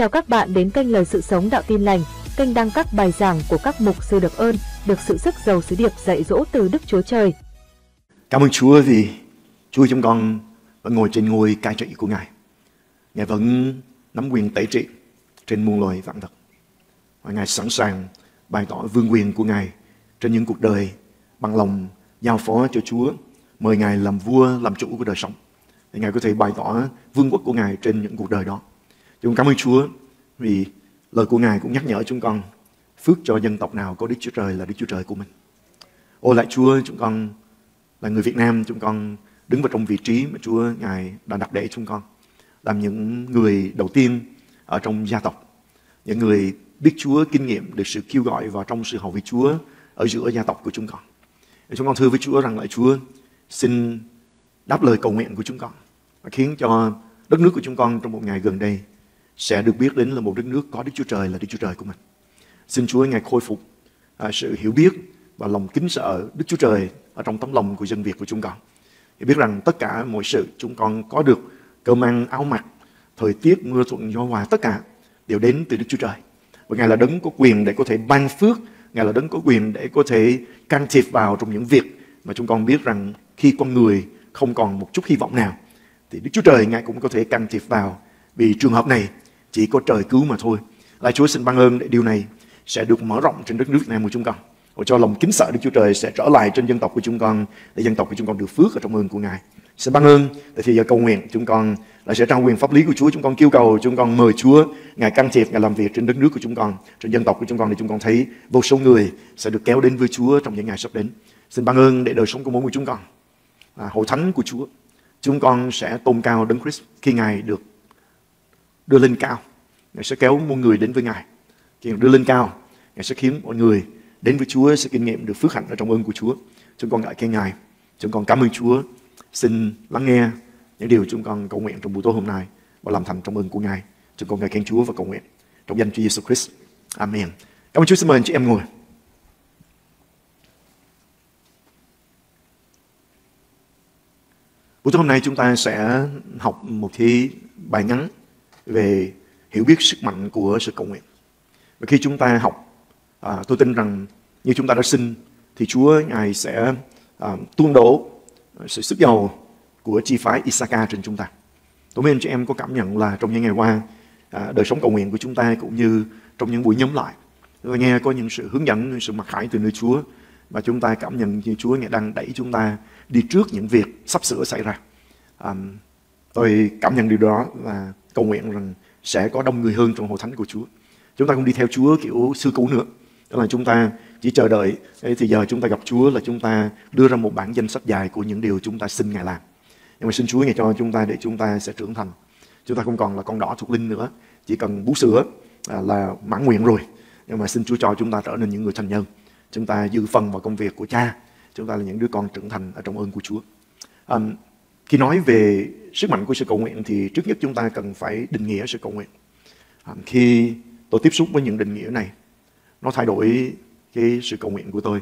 Chào các bạn đến kênh Lời Sự Sống Đạo Tin Lành, kênh đăng các bài giảng của các mục sư được ơn, được sự sức giàu sứ điệp dạy dỗ từ Đức Chúa Trời. Cảm ơn Chúa vì Chúa chúng con vẫn ngồi trên ngôi cai trị của Ngài. Ngài vẫn nắm quyền tẩy trị trên muôn loài vạn vật. Và Ngài sẵn sàng bày tỏ vương quyền của Ngài trên những cuộc đời bằng lòng giao phó cho Chúa, mời Ngài làm vua, làm chủ của đời sống. Để Ngài có thể bày tỏ vương quốc của Ngài trên những cuộc đời đó. Chúng cảm ơn Chúa vì lời của Ngài cũng nhắc nhở chúng con phước cho dân tộc nào có Đức Chúa Trời là Đức Chúa Trời của mình. Ô lại Chúa, chúng con là người Việt Nam, chúng con đứng vào trong vị trí mà Chúa Ngài đã đặt để chúng con. Làm những người đầu tiên ở trong gia tộc. Những người biết Chúa, kinh nghiệm được sự kêu gọi vào trong sự hầu vị Chúa ở giữa gia tộc của chúng con. Chúng con thưa với Chúa rằng lại Chúa xin đáp lời cầu nguyện của chúng con và khiến cho đất nước của chúng con trong một ngày gần đây sẽ được biết đến là một đất nước có Đức Chúa Trời là Đức Chúa Trời của mình. Xin Chúa Ngài khôi phục à, sự hiểu biết và lòng kính sợ Đức Chúa Trời ở trong tấm lòng của dân Việt của chúng con. Để biết rằng tất cả mọi sự chúng con có được cơm ăn, áo mặc, thời tiết, mưa thuận, gió hòa, tất cả đều đến từ Đức Chúa Trời. Và Ngài là đấng có quyền để có thể ban phước, Ngài là đấng có quyền để có thể can thiệp vào trong những việc mà chúng con biết rằng khi con người không còn một chút hy vọng nào, thì Đức Chúa Trời Ngài cũng có thể can thiệp vào. Vì trường hợp này chỉ có trời cứu mà thôi. Lại Chúa xin ban ơn để điều này sẽ được mở rộng trên đất nước Nam của chúng con. Và cho lòng kính sợ Đức Chúa Trời sẽ trở lại trên dân tộc của chúng con để dân tộc của chúng con được phước ở trong ơn của Ngài. Xin ban ơn để thì giờ cầu nguyện chúng con là sẽ trao quyền pháp lý của Chúa chúng con kêu cầu chúng con mời Chúa ngài can thiệp ngài làm việc trên đất nước của chúng con trên dân tộc của chúng con để chúng con thấy vô số người sẽ được kéo đến với Chúa trong những ngày sắp đến xin ban ơn để đời sống của mỗi người chúng con à, hội thánh của Chúa chúng con sẽ tôn cao đấng Christ khi ngài được đưa lên cao ngài sẽ kéo mọi người đến với ngài khi đưa lên cao, ngài sẽ khiến mọi người đến với Chúa, sẽ kinh nghiệm được phước hạnh ở trong ơn của Chúa chúng con ngợi khen ngài chúng con cảm ơn Chúa xin lắng nghe những điều chúng con cầu nguyện trong buổi tối hôm nay và làm thành trong ơn của Ngài. Chúng con ngợi khen Chúa và cầu nguyện trong danh Chúa Giêsu Christ. Amen. Cảm ơn Chúa xin mời anh chị em ngồi. Buổi tối hôm nay chúng ta sẽ học một thi bài ngắn về hiểu biết sức mạnh của sự cầu nguyện. Và khi chúng ta học, à, tôi tin rằng như chúng ta đã xin thì Chúa Ngài sẽ à, tuôn đổ sự sức giàu của chi phái Isaka trên chúng ta. Tôi mấy anh chị em có cảm nhận là trong những ngày qua, à, đời sống cầu nguyện của chúng ta cũng như trong những buổi nhóm lại, tôi nghe có những sự hướng dẫn, những sự mặc khải từ nơi Chúa và chúng ta cảm nhận như Chúa ngài đang đẩy chúng ta đi trước những việc sắp sửa xảy ra. À, tôi cảm nhận điều đó và cầu nguyện rằng sẽ có đông người hơn trong hội thánh của Chúa. Chúng ta không đi theo Chúa kiểu sư cũ nữa. Đó là chúng ta chỉ chờ đợi thì giờ chúng ta gặp Chúa là chúng ta đưa ra một bản danh sách dài của những điều chúng ta xin Ngài làm. Nhưng mà xin Chúa Ngài cho chúng ta để chúng ta sẽ trưởng thành. Chúng ta không còn là con đỏ thuộc linh nữa, chỉ cần bú sữa à, là mãn nguyện rồi. Nhưng mà xin Chúa cho chúng ta trở nên những người thành nhân. Chúng ta dư phần vào công việc của cha. Chúng ta là những đứa con trưởng thành ở trong ơn của Chúa. À, khi nói về sức mạnh của sự cầu nguyện thì trước nhất chúng ta cần phải định nghĩa sự cầu nguyện. À, khi tôi tiếp xúc với những định nghĩa này, nó thay đổi cái sự cầu nguyện của tôi.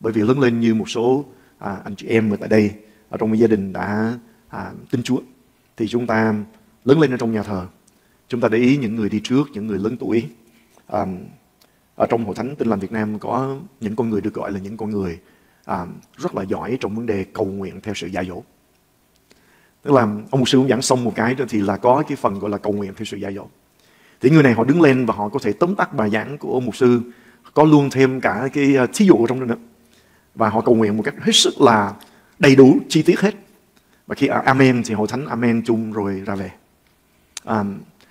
Bởi vì lớn lên như một số à, anh chị em ở tại đây ở trong gia đình đã à, tin Chúa thì chúng ta lớn lên ở trong nhà thờ chúng ta để ý những người đi trước những người lớn tuổi à, ở trong hội thánh tin lành Việt Nam có những con người được gọi là những con người à, rất là giỏi trong vấn đề cầu nguyện theo sự dạy dỗ tức là ông mục sư cũng giảng xong một cái đó thì là có cái phần gọi là cầu nguyện theo sự dạy dỗ. Thì người này họ đứng lên và họ có thể tóm tắt bài giảng của ông mục sư có luôn thêm cả cái à, thí dụ ở trong đó nữa. Và họ cầu nguyện một cách hết sức là đầy đủ chi tiết hết. Và khi à, amen thì hội thánh amen chung rồi ra về. À,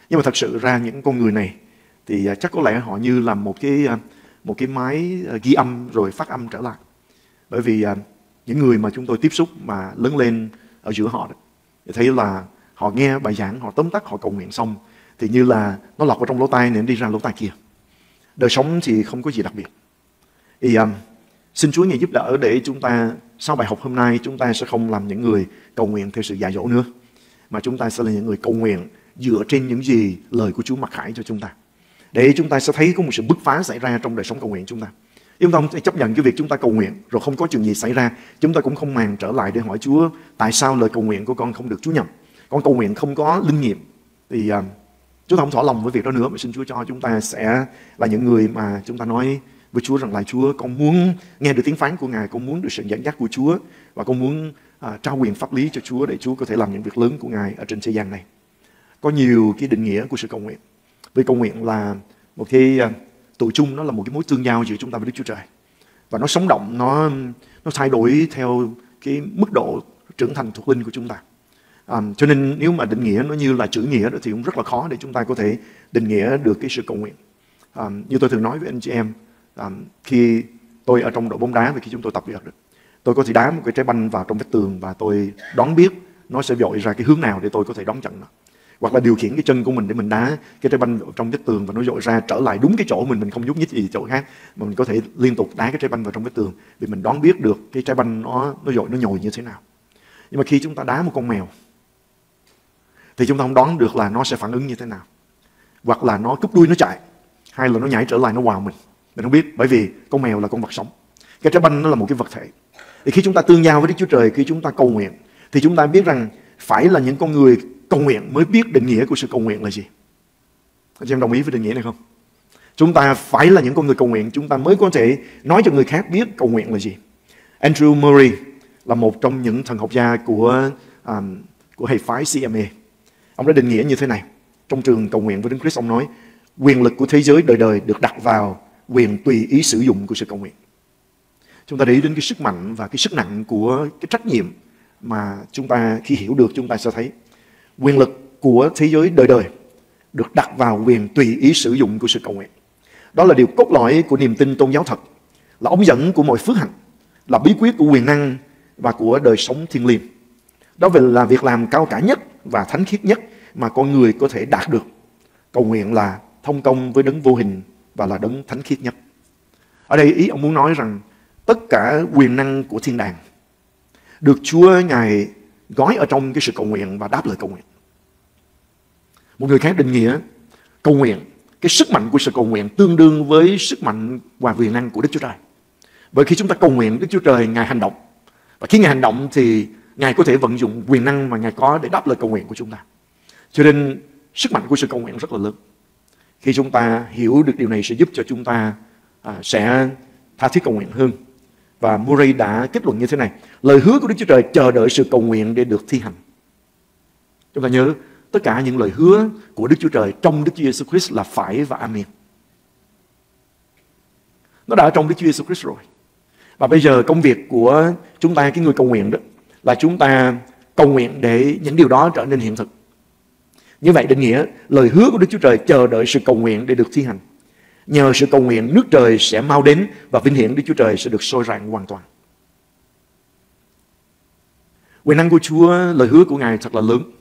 nhưng mà thật sự ra những con người này thì à, chắc có lẽ họ như là một cái một cái máy ghi âm rồi phát âm trở lại. Bởi vì những người mà chúng tôi tiếp xúc mà lớn lên ở giữa họ thì thấy là họ nghe bài giảng họ tóm tắt họ cầu nguyện xong thì như là nó lọt vào trong lỗ tai nên đi ra lỗ tai kia. Đời sống thì không có gì đặc biệt. Thì um, xin Chúa ngài giúp đỡ để chúng ta sau bài học hôm nay chúng ta sẽ không làm những người cầu nguyện theo sự dạy dỗ nữa mà chúng ta sẽ là những người cầu nguyện dựa trên những gì lời của Chúa mặc khải cho chúng ta. Để chúng ta sẽ thấy có một sự bứt phá xảy ra trong đời sống cầu nguyện chúng ta chúng ta không thể chấp nhận cái việc chúng ta cầu nguyện rồi không có chuyện gì xảy ra chúng ta cũng không màng trở lại để hỏi Chúa tại sao lời cầu nguyện của con không được Chúa nhận con cầu nguyện không có linh nghiệm thì à, uh, Chúng ta không thỏa lòng với việc đó nữa mà xin Chúa cho chúng ta sẽ là những người mà chúng ta nói với Chúa rằng là Chúa con muốn nghe được tiếng phán của Ngài, con muốn được sự dẫn dắt của Chúa và con muốn uh, trao quyền pháp lý cho Chúa để Chúa có thể làm những việc lớn của Ngài ở trên thế gian này. Có nhiều cái định nghĩa của sự cầu nguyện. Vì cầu nguyện là một cái uh, tụi chung, nó là một cái mối tương giao giữa chúng ta với Đức Chúa Trời. Và nó sống động, nó nó thay đổi theo cái mức độ trưởng thành thuộc linh của chúng ta. à, cho nên nếu mà định nghĩa nó như là chữ nghĩa đó thì cũng rất là khó để chúng ta có thể định nghĩa được cái sự cầu nguyện. à, như tôi thường nói với anh chị em, à, khi tôi ở trong đội bóng đá và khi chúng tôi tập việc được, tôi có thể đá một cái trái banh vào trong vách tường và tôi đoán biết nó sẽ dội ra cái hướng nào để tôi có thể đón chặn nó hoặc là điều khiển cái chân của mình để mình đá cái trái banh trong cái tường và nó dội ra, trở lại đúng cái chỗ mình mình không nhúc nhích gì chỗ khác, mà mình có thể liên tục đá cái trái banh vào trong cái tường vì mình đoán biết được cái trái banh nó nó dội, nó nhồi như thế nào. Nhưng mà khi chúng ta đá một con mèo, thì chúng ta không đoán được là nó sẽ phản ứng như thế nào, hoặc là nó cúp đuôi, nó chạy, hay là nó nhảy trở lại, nó vào mình. Mình không biết, bởi vì con mèo là con vật sống. Cái trái banh nó là một cái vật thể. Thì khi chúng ta tương giao với Đức Chúa Trời, khi chúng ta cầu nguyện, thì chúng ta biết rằng phải là những con người cầu nguyện mới biết định nghĩa của sự cầu nguyện là gì. Anh em đồng ý với định nghĩa này không? Chúng ta phải là những con người cầu nguyện, chúng ta mới có thể nói cho người khác biết cầu nguyện là gì. Andrew Murray là một trong những thần học gia của um, của hệ phái CMA. Ông đã định nghĩa như thế này. Trong trường cầu nguyện với Đức Christ, ông nói, quyền lực của thế giới đời đời được đặt vào quyền tùy ý sử dụng của sự cầu nguyện. Chúng ta để ý đến cái sức mạnh và cái sức nặng của cái trách nhiệm mà chúng ta khi hiểu được chúng ta sẽ thấy quyền lực của thế giới đời đời được đặt vào quyền tùy ý sử dụng của sự cầu nguyện. Đó là điều cốt lõi của niềm tin tôn giáo thật, là ống dẫn của mọi phước hạnh, là bí quyết của quyền năng và của đời sống thiên liêng. Đó là việc làm cao cả nhất và thánh khiết nhất mà con người có thể đạt được. Cầu nguyện là thông công với đấng vô hình và là đấng thánh khiết nhất. Ở đây ý ông muốn nói rằng tất cả quyền năng của thiên đàng được Chúa Ngài gói ở trong cái sự cầu nguyện và đáp lời cầu nguyện. Một người khác định nghĩa cầu nguyện, cái sức mạnh của sự cầu nguyện tương đương với sức mạnh và quyền năng của Đức Chúa Trời. Bởi khi chúng ta cầu nguyện, Đức Chúa Trời Ngài hành động. Và khi Ngài hành động thì Ngài có thể vận dụng quyền năng mà Ngài có để đáp lời cầu nguyện của chúng ta. Cho nên sức mạnh của sự cầu nguyện rất là lớn. Khi chúng ta hiểu được điều này sẽ giúp cho chúng ta à, sẽ tha thiết cầu nguyện hơn. Và Murray đã kết luận như thế này. Lời hứa của Đức Chúa Trời chờ đợi sự cầu nguyện để được thi hành. Chúng ta nhớ tất cả những lời hứa của Đức Chúa Trời trong Đức Chúa Giêsu Christ là phải và amen. Nó đã ở trong Đức Chúa Giêsu Christ rồi. Và bây giờ công việc của chúng ta, cái người cầu nguyện đó, là chúng ta cầu nguyện để những điều đó trở nên hiện thực. Như vậy định nghĩa lời hứa của Đức Chúa Trời chờ đợi sự cầu nguyện để được thi hành. Nhờ sự cầu nguyện, nước trời sẽ mau đến và vinh hiển Đức Chúa Trời sẽ được sôi rạng hoàn toàn. Quyền năng của Chúa, lời hứa của Ngài thật là lớn.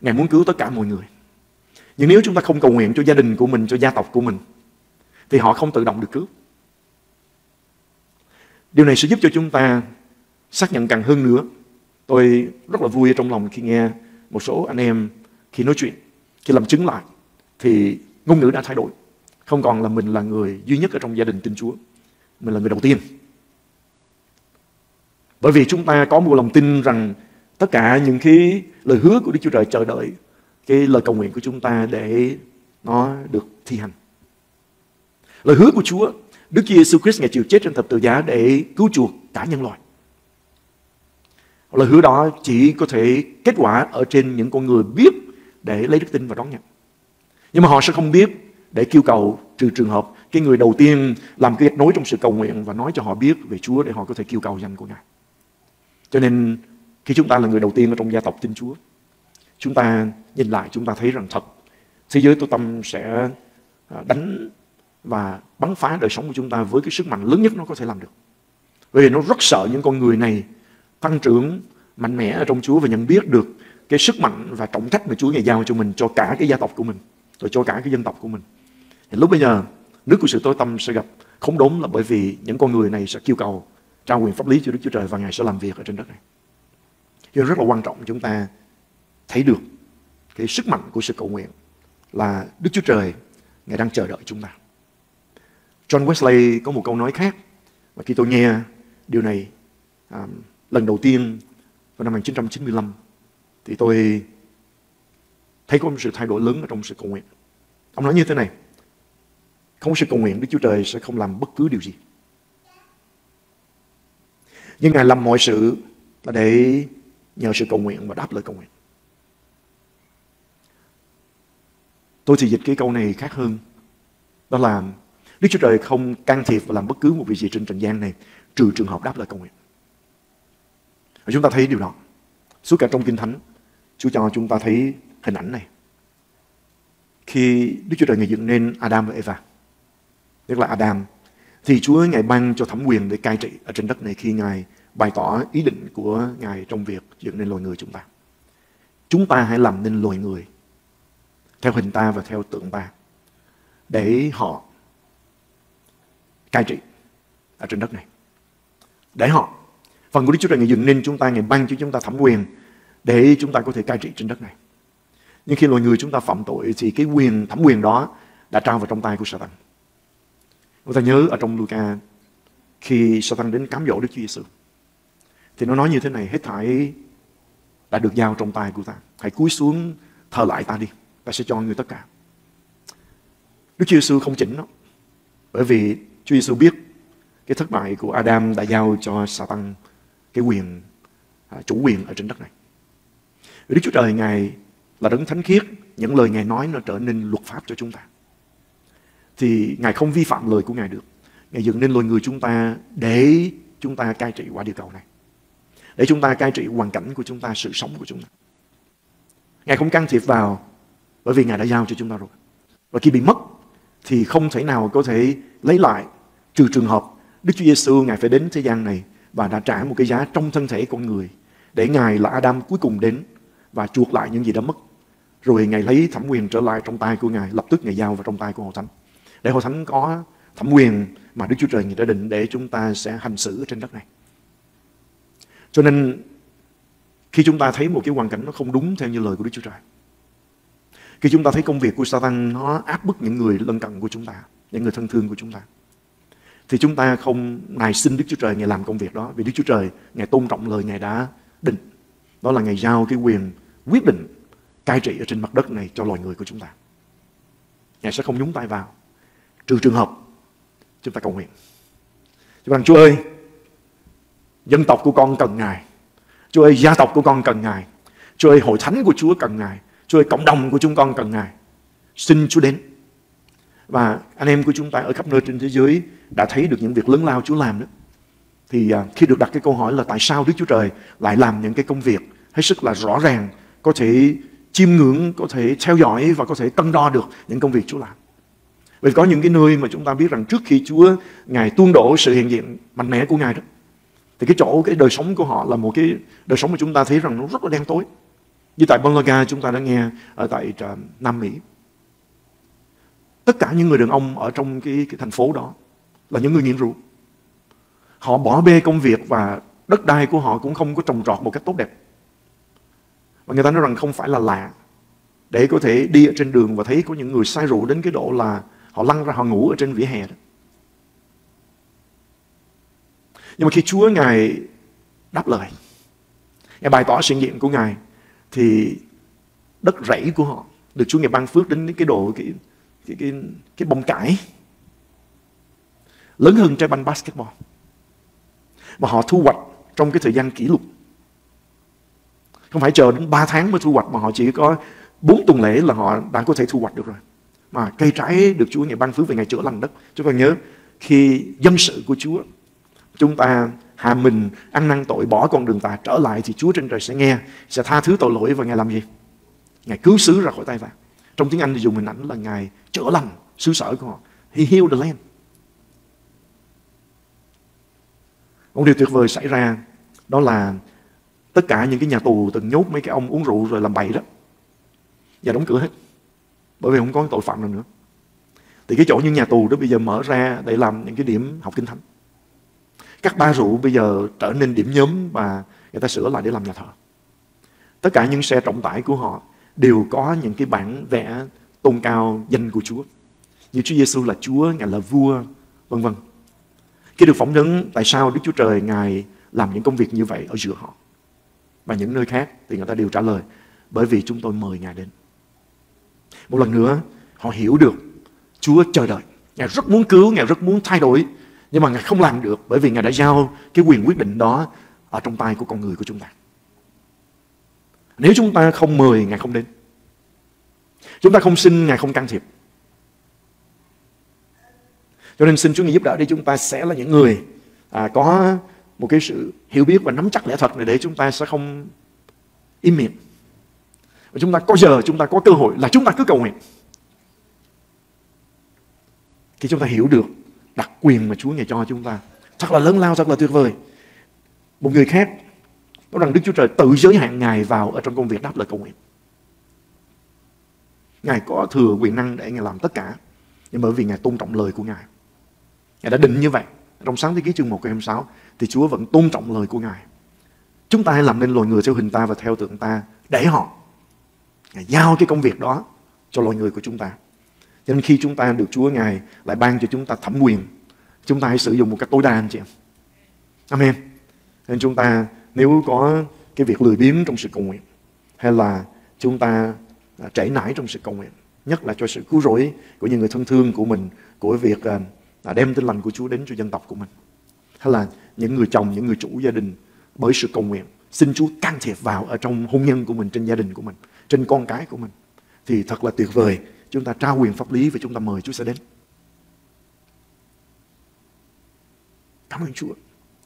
Ngài muốn cứu tất cả mọi người. Nhưng nếu chúng ta không cầu nguyện cho gia đình của mình, cho gia tộc của mình, thì họ không tự động được cứu. Điều này sẽ giúp cho chúng ta xác nhận càng hơn nữa. Tôi rất là vui trong lòng khi nghe một số anh em khi nói chuyện, khi làm chứng lại, thì ngôn ngữ đã thay đổi. Không còn là mình là người duy nhất ở trong gia đình tin Chúa. Mình là người đầu tiên. Bởi vì chúng ta có một lòng tin rằng tất cả những cái lời hứa của Đức Chúa Trời chờ đợi cái lời cầu nguyện của chúng ta để nó được thi hành. Lời hứa của Chúa, Đức Giêsu Christ ngày chịu chết trên thập tự giá để cứu chuộc cả nhân loại. Lời hứa đó chỉ có thể kết quả ở trên những con người biết để lấy đức tin và đón nhận. Nhưng mà họ sẽ không biết để kêu cầu trừ trường hợp cái người đầu tiên làm cái kết nối trong sự cầu nguyện và nói cho họ biết về Chúa để họ có thể kêu cầu danh của Ngài. Cho nên khi chúng ta là người đầu tiên ở trong gia tộc tin Chúa, chúng ta nhìn lại chúng ta thấy rằng thật thế giới tối tâm sẽ à, đánh và bắn phá đời sống của chúng ta với cái sức mạnh lớn nhất nó có thể làm được. Bởi vì nó rất sợ những con người này tăng trưởng mạnh mẽ ở trong Chúa và nhận biết được cái sức mạnh và trọng trách mà Chúa ngày giao cho mình cho cả cái gia tộc của mình rồi cho cả cái dân tộc của mình. Thì lúc bây giờ nước của sự tối tâm sẽ gặp không đốn là bởi vì những con người này sẽ kêu cầu trao quyền pháp lý cho Đức Chúa Trời và Ngài sẽ làm việc ở trên đất này. Cho rất là quan trọng chúng ta thấy được cái sức mạnh của sự cầu nguyện là Đức Chúa Trời Ngài đang chờ đợi chúng ta. John Wesley có một câu nói khác và khi tôi nghe điều này à, lần đầu tiên vào năm 1995 thì tôi thấy có một sự thay đổi lớn ở trong sự cầu nguyện. Ông nói như thế này, không có sự cầu nguyện Đức Chúa Trời sẽ không làm bất cứ điều gì. Nhưng Ngài làm mọi sự là để nhờ sự cầu nguyện và đáp lời cầu nguyện. Tôi thì dịch cái câu này khác hơn. Đó là Đức Chúa Trời không can thiệp và làm bất cứ một việc gì trên trần gian này trừ trường hợp đáp lời cầu nguyện. Và chúng ta thấy điều đó. Suốt cả trong Kinh Thánh, Chúa cho chúng ta thấy hình ảnh này. Khi Đức Chúa Trời ngài dựng nên Adam và Eva, tức là Adam, thì Chúa ngài ban cho thẩm quyền để cai trị ở trên đất này khi ngài bày tỏ ý định của ngài trong việc dựng nên loài người chúng ta. Chúng ta hãy làm nên loài người theo hình ta và theo tượng ta để họ cai trị ở trên đất này. Để họ phần của Đức Chúa Trời ngài dựng nên chúng ta ngài ban cho chúng ta thẩm quyền để chúng ta có thể cai trị trên đất này. Nhưng khi loài người chúng ta phạm tội thì cái quyền thẩm quyền đó đã trao vào trong tay của Satan. Chúng ta nhớ ở trong Luca khi Satan đến cám dỗ Đức Chúa Giêsu thì nó nói như thế này hết thảy đã được giao trong tay của ta. Hãy cúi xuống thờ lại ta đi. Ta sẽ cho người tất cả. Đức Chúa Giêsu không chỉnh nó. Bởi vì Chúa Giêsu biết cái thất bại của Adam đã giao cho Satan cái quyền à, chủ quyền ở trên đất này. Đức Chúa Trời Ngài là đấng thánh khiết, những lời Ngài nói nó trở nên luật pháp cho chúng ta. Thì Ngài không vi phạm lời của Ngài được. Ngài dựng nên loài người chúng ta để chúng ta cai trị qua địa cầu này. Để chúng ta cai trị hoàn cảnh của chúng ta, sự sống của chúng ta. Ngài không can thiệp vào bởi vì Ngài đã giao cho chúng ta rồi. Và khi bị mất thì không thể nào có thể lấy lại trừ trường hợp Đức Chúa Giêsu Ngài phải đến thế gian này và đã trả một cái giá trong thân thể con người để Ngài là Adam cuối cùng đến và chuộc lại những gì đã mất. Rồi Ngài lấy thẩm quyền trở lại trong tay của Ngài, lập tức Ngài giao vào trong tay của Hồ Thánh. Để Hội Thánh có thẩm quyền mà Đức Chúa Trời Ngài đã định để chúng ta sẽ hành xử trên đất này. Cho nên khi chúng ta thấy một cái hoàn cảnh nó không đúng theo như lời của Đức Chúa Trời, khi chúng ta thấy công việc của Satan nó áp bức những người lân cận của chúng ta, những người thân thương của chúng ta, thì chúng ta không nài xin Đức Chúa Trời Ngài làm công việc đó vì Đức Chúa Trời Ngài tôn trọng lời Ngài đã định. Đó là Ngài giao cái quyền quyết định cai trị ở trên mặt đất này cho loài người của chúng ta. Ngài sẽ không nhúng tay vào. Trừ trường hợp chúng ta cầu nguyện. Chúng ta Chúa ơi, dân tộc của con cần Ngài. Chúa ơi, gia tộc của con cần Ngài. Chúa ơi, hội thánh của Chúa cần Ngài. Chúa ơi, cộng đồng của chúng con cần Ngài. Xin Chúa đến. Và anh em của chúng ta ở khắp nơi trên thế giới đã thấy được những việc lớn lao Chúa làm đó. Thì à, khi được đặt cái câu hỏi là tại sao Đức Chúa Trời lại làm những cái công việc hết sức là rõ ràng, có thể chiêm ngưỡng, có thể theo dõi và có thể cân đo được những công việc Chúa làm. Vì có những cái nơi mà chúng ta biết rằng trước khi Chúa Ngài tuôn đổ sự hiện diện mạnh mẽ của Ngài đó, thì cái chỗ, cái đời sống của họ là một cái đời sống mà chúng ta thấy rằng nó rất là đen tối. Như tại Banglaga chúng ta đã nghe ở tại à, Nam Mỹ. Tất cả những người đàn ông ở trong cái, cái thành phố đó là những người nghiện rượu. Họ bỏ bê công việc và đất đai của họ cũng không có trồng trọt một cách tốt đẹp. Và người ta nói rằng không phải là lạ để có thể đi ở trên đường và thấy có những người say rượu đến cái độ là họ lăn ra họ ngủ ở trên vỉa hè đó. Nhưng mà khi Chúa Ngài đáp lời, Ngài bày tỏ sự hiện của Ngài, thì đất rẫy của họ được Chúa Ngài ban phước đến cái độ cái, cái, cái, cái bông cải lớn hơn trái banh basketball. Mà họ thu hoạch trong cái thời gian kỷ lục. Không phải chờ đến 3 tháng mới thu hoạch mà họ chỉ có 4 tuần lễ là họ đã có thể thu hoạch được rồi. Mà cây trái được Chúa ngày ban phước về ngày chữa lành đất. Chúng ta nhớ, khi dân sự của Chúa, chúng ta hạ mình, ăn năn tội, bỏ con đường tà trở lại thì Chúa trên trời sẽ nghe, sẽ tha thứ tội lỗi và Ngài làm gì? Ngài cứu xứ ra khỏi tay vàng. Trong tiếng Anh thì dùng hình ảnh là Ngài chữa lành xứ sở của họ. He healed the land. Một điều tuyệt vời xảy ra, đó là tất cả những cái nhà tù từng nhốt mấy cái ông uống rượu rồi làm bậy đó. Giờ đóng cửa hết. Bởi vì không có tội phạm nào nữa. Thì cái chỗ những nhà tù đó bây giờ mở ra để làm những cái điểm học kinh thánh. Các ba rượu bây giờ trở nên điểm nhóm và người ta sửa lại để làm nhà thờ. Tất cả những xe trọng tải của họ đều có những cái bản vẽ tôn cao danh của Chúa. Như Chúa Giêsu là Chúa, Ngài là vua, vân vân. Khi được phỏng vấn tại sao Đức Chúa Trời Ngài làm những công việc như vậy ở giữa họ. Và những nơi khác thì người ta đều trả lời bởi vì chúng tôi mời Ngài đến. Một lần nữa, họ hiểu được Chúa chờ đợi. Ngài rất muốn cứu, Ngài rất muốn thay đổi. Nhưng mà Ngài không làm được bởi vì Ngài đã giao cái quyền quyết định đó ở trong tay của con người của chúng ta. Nếu chúng ta không mời, Ngài không đến. Chúng ta không xin, Ngài không can thiệp. Cho nên xin Chúa Ngài giúp đỡ để chúng ta sẽ là những người à, có một cái sự hiểu biết và nắm chắc lẽ thật này để chúng ta sẽ không im miệng. Và chúng ta có giờ, chúng ta có cơ hội là chúng ta cứ cầu nguyện. Khi chúng ta hiểu được đặc quyền mà Chúa Ngài cho chúng ta, thật là lớn lao, thật là tuyệt vời. Một người khác nói rằng Đức Chúa Trời tự giới hạn Ngài vào ở trong công việc đáp lời cầu nguyện. Ngài có thừa quyền năng để Ngài làm tất cả. Nhưng bởi vì Ngài tôn trọng lời của Ngài. Ngài đã định như vậy. Trong sáng thế ký chương 1 câu 26 thì Chúa vẫn tôn trọng lời của Ngài. Chúng ta hãy làm nên loài người theo hình ta và theo tượng ta để họ Ngài giao cái công việc đó cho loài người của chúng ta. Cho nên khi chúng ta được Chúa Ngài lại ban cho chúng ta thẩm quyền, chúng ta hãy sử dụng một cách tối đa anh chị em. Amen. Nên chúng ta nếu có cái việc lười biếng trong sự cầu nguyện hay là chúng ta à, trễ nải trong sự cầu nguyện, nhất là cho sự cứu rỗi của những người thân thương của mình, của việc à, à, đem tin lành của Chúa đến cho dân tộc của mình. Hay là những người chồng, những người chủ gia đình bởi sự cầu nguyện, xin Chúa can thiệp vào ở trong hôn nhân của mình, trên gia đình của mình, trên con cái của mình. Thì thật là tuyệt vời chúng ta trao quyền pháp lý và chúng ta mời Chúa sẽ đến. Cảm ơn Chúa.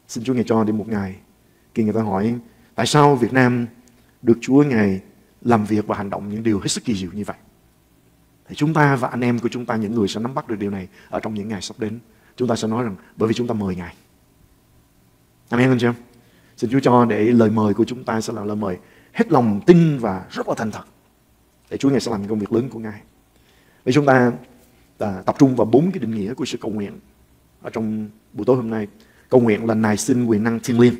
Xin Chúa Ngài cho đi một ngày khi người ta hỏi tại sao Việt Nam được Chúa Ngài làm việc và hành động những điều hết sức kỳ diệu như vậy. Thì chúng ta và anh em của chúng ta, những người sẽ nắm bắt được điều này ở trong những ngày sắp đến. Chúng ta sẽ nói rằng bởi vì chúng ta mời Ngài. Amen anh chị em? Xin Chúa cho để lời mời của chúng ta sẽ là lời mời hết lòng tin và rất là thành thật. Để Chúa Ngài sẽ làm công việc lớn của Ngài. Vậy chúng ta à, tập trung vào bốn cái định nghĩa của sự cầu nguyện ở trong buổi tối hôm nay. Cầu nguyện là nài xin quyền năng thiên liêng.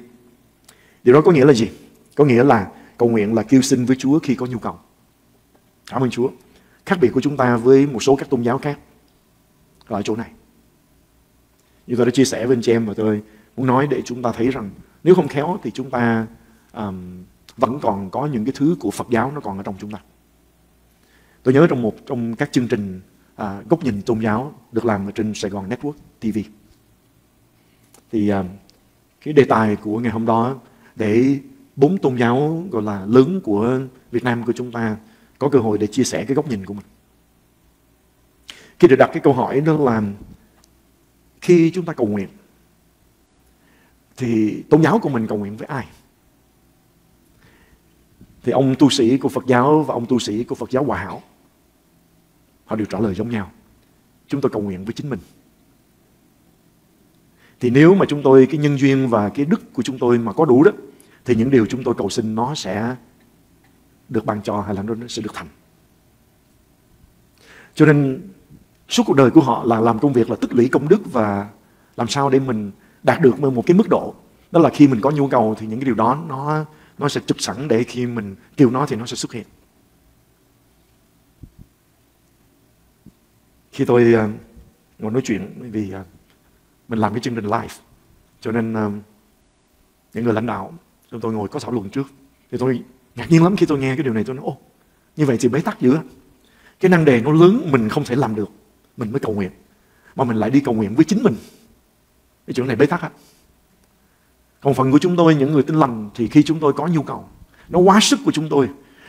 Điều đó có nghĩa là gì? Có nghĩa là cầu nguyện là kêu xin với Chúa khi có nhu cầu. Cảm ơn Chúa. Khác biệt của chúng ta với một số các tôn giáo khác ở chỗ này. Như tôi đã chia sẻ với anh chị em và tôi muốn nói để chúng ta thấy rằng nếu không khéo thì chúng ta um, vẫn còn có những cái thứ của Phật giáo nó còn ở trong chúng ta. Tôi nhớ trong một trong các chương trình à, góc nhìn tôn giáo được làm ở trên Sài Gòn Network TV. Thì à, cái đề tài của ngày hôm đó để bốn tôn giáo gọi là lớn của Việt Nam của chúng ta có cơ hội để chia sẻ cái góc nhìn của mình. Khi được đặt cái câu hỏi đó là khi chúng ta cầu nguyện thì tôn giáo của mình cầu nguyện với ai? Thì ông tu sĩ của Phật giáo và ông tu sĩ của Phật giáo Hòa Hảo, Họ đều trả lời giống nhau. Chúng tôi cầu nguyện với chính mình. Thì nếu mà chúng tôi, cái nhân duyên và cái đức của chúng tôi mà có đủ đó, thì những điều chúng tôi cầu xin nó sẽ được ban cho hay là nó sẽ được thành. Cho nên, suốt cuộc đời của họ là làm công việc là tích lũy công đức và làm sao để mình đạt được một cái mức độ đó là khi mình có nhu cầu thì những cái điều đó nó nó sẽ chụp sẵn để khi mình kêu nó thì nó sẽ xuất hiện. khi tôi uh, ngồi nói chuyện vì uh, mình làm cái chương trình live cho nên uh, những người lãnh đạo chúng tôi ngồi có thảo luận trước. Thì tôi ngạc nhiên lắm khi tôi nghe cái điều này tôi nói ô như vậy thì bế tắc dữ cái năng đề nó lớn mình không thể làm được mình mới cầu nguyện mà mình lại đi cầu nguyện với chính mình. Cái chuyện này bế tắc á còn phần của chúng tôi những người tin lành thì khi chúng tôi có nhu cầu nó quá sức của chúng tôi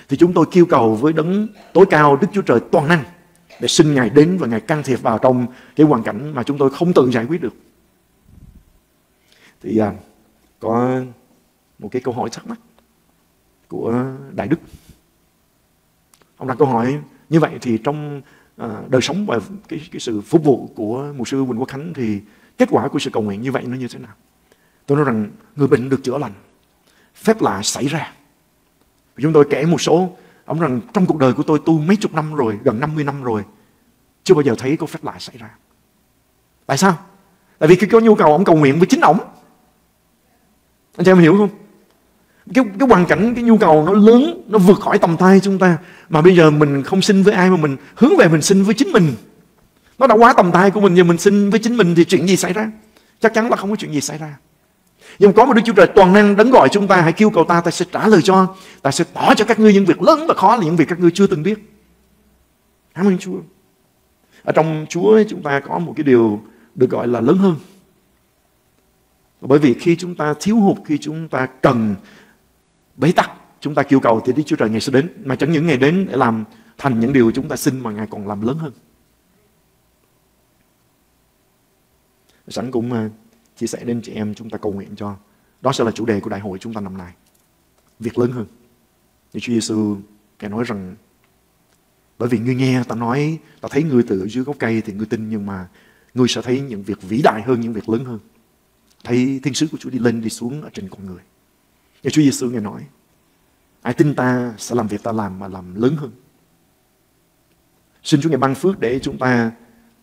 thì chúng tôi kêu cầu với đấng tối cao Đức Chúa Trời toàn năng để xin Ngài đến và Ngài can thiệp vào trong cái hoàn cảnh mà chúng tôi không tự giải quyết được. Thì à, có một cái câu hỏi thắc mắc của Đại Đức. Ông đặt câu hỏi như vậy thì trong à, đời sống và cái, cái sự phục vụ của mục sư Quỳnh Quốc Khánh thì kết quả của sự cầu nguyện như vậy nó như thế nào? Tôi nói rằng người bệnh được chữa lành, phép lạ xảy ra. Chúng tôi kể một số Ông rằng trong cuộc đời của tôi tu mấy chục năm rồi, gần 50 năm rồi, chưa bao giờ thấy có phép lạ xảy ra. Tại sao? Tại vì khi có nhu cầu ông cầu nguyện với chính ông. Anh chị em hiểu không? Cái, cái hoàn cảnh, cái nhu cầu nó lớn, nó vượt khỏi tầm tay chúng ta. Mà bây giờ mình không xin với ai mà mình hướng về mình xin với chính mình. Nó đã quá tầm tay của mình, giờ mình xin với chính mình thì chuyện gì xảy ra? Chắc chắn là không có chuyện gì xảy ra. Nhưng có một Đức Chúa Trời toàn năng đấng gọi chúng ta hãy kêu cầu ta ta sẽ trả lời cho ta sẽ tỏ cho các ngươi những việc lớn và khó là những việc các ngươi chưa từng biết Cảm ơn Chúa. Ở trong Chúa chúng ta có một cái điều được gọi là lớn hơn. Bởi vì khi chúng ta thiếu hụt, khi chúng ta cần bế tắc, chúng ta kêu cầu thì Đức Chúa Trời ngày sẽ đến. Mà chẳng những ngày đến để làm thành những điều chúng ta xin mà Ngài còn làm lớn hơn. Sẵn cũng uh, chia sẻ đến chị em chúng ta cầu nguyện cho. Đó sẽ là chủ đề của đại hội chúng ta năm nay. Việc lớn hơn. Như Chúa Giêsu Ngài nói rằng bởi vì ngươi nghe ta nói, ta thấy ngươi từ dưới gốc cây thì ngươi tin nhưng mà ngươi sẽ thấy những việc vĩ đại hơn, những việc lớn hơn. Thấy thiên sứ của Chúa đi lên đi xuống ở trên con người. Như Chúa Giêsu Ngài nói, ai tin ta sẽ làm việc ta làm mà làm lớn hơn. Xin Chúa Ngài ban phước để chúng ta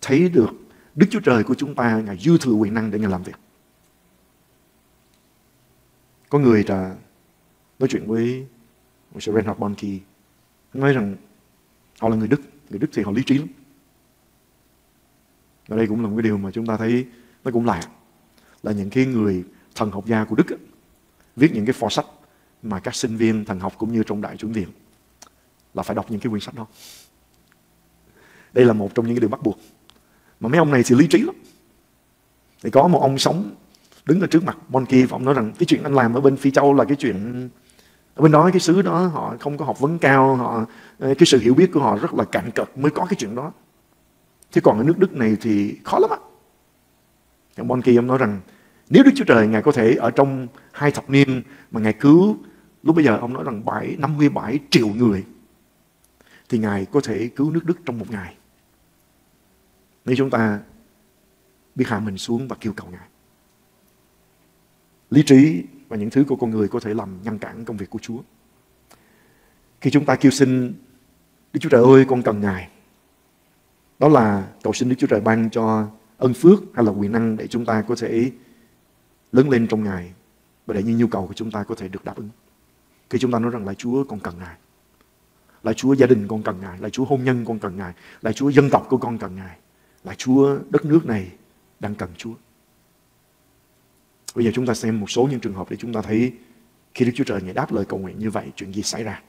thấy được Đức Chúa Trời của chúng ta Ngài dư thừa quyền năng để Ngài làm việc. Có người là nói chuyện với một sự Reinhard Bonnke nói rằng họ là người Đức. Người Đức thì họ lý trí lắm. Và đây cũng là một cái điều mà chúng ta thấy nó cũng lạ. Là những cái người thần học gia của Đức ấy, viết những cái phò sách mà các sinh viên thần học cũng như trong đại chúng viện là phải đọc những cái quyển sách đó. Đây là một trong những cái điều bắt buộc. Mà mấy ông này thì lý trí lắm. Thì có một ông sống đứng ở trước mặt Bon Kia và ông nói rằng cái chuyện anh làm ở bên Phi Châu là cái chuyện ở bên đó cái xứ đó họ không có học vấn cao họ ờ, cái sự hiểu biết của họ rất là cạn cợt mới có cái chuyện đó. Thế còn ở nước Đức này thì khó lắm á. Ông Bon Kia ông nói rằng nếu Đức Chúa Trời Ngài có thể ở trong hai thập niên mà Ngài cứu lúc bây giờ ông nói rằng 7, 57 triệu người thì Ngài có thể cứu nước Đức trong một ngày. Nếu chúng ta biết hạ mình xuống và kêu cầu Ngài lý trí và những thứ của con người có thể làm ngăn cản công việc của Chúa. Khi chúng ta kêu xin Đức Chúa Trời ơi, con cần Ngài. Đó là cầu xin Đức Chúa Trời ban cho ân phước hay là quyền năng để chúng ta có thể lớn lên trong Ngài và để những nhu cầu của chúng ta có thể được đáp ứng. Khi chúng ta nói rằng là Chúa, con cần Ngài. Là Chúa, gia đình con cần Ngài. Là Chúa, hôn nhân con cần Ngài. Là Chúa, dân tộc của con cần Ngài. Là Chúa, đất nước này đang cần Chúa. Bây giờ chúng ta xem một số những trường hợp để chúng ta thấy khi Đức Chúa Trời Ngài đáp lời cầu nguyện như vậy, chuyện gì xảy ra.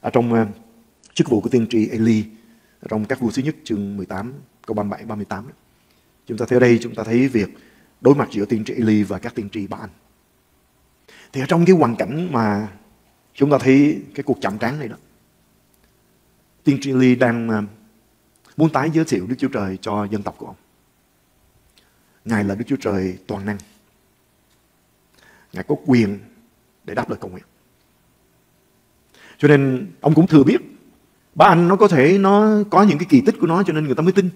Ở trong uh, chức vụ của tiên tri Eli, trong các vua thứ nhất chương 18, câu 37, 38. Chúng ta theo đây chúng ta thấy việc đối mặt giữa tiên tri Eli và các tiên tri Ba Thì ở trong cái hoàn cảnh mà chúng ta thấy cái cuộc chạm trán này đó. Tiên tri Eli đang uh, muốn tái giới thiệu Đức Chúa Trời cho dân tộc của ông. Ngài là Đức Chúa Trời toàn năng. Ngài có quyền để đáp lời cầu nguyện. Cho nên, ông cũng thừa biết, ba anh nó có thể nó có những cái kỳ tích của nó cho nên người ta mới tin.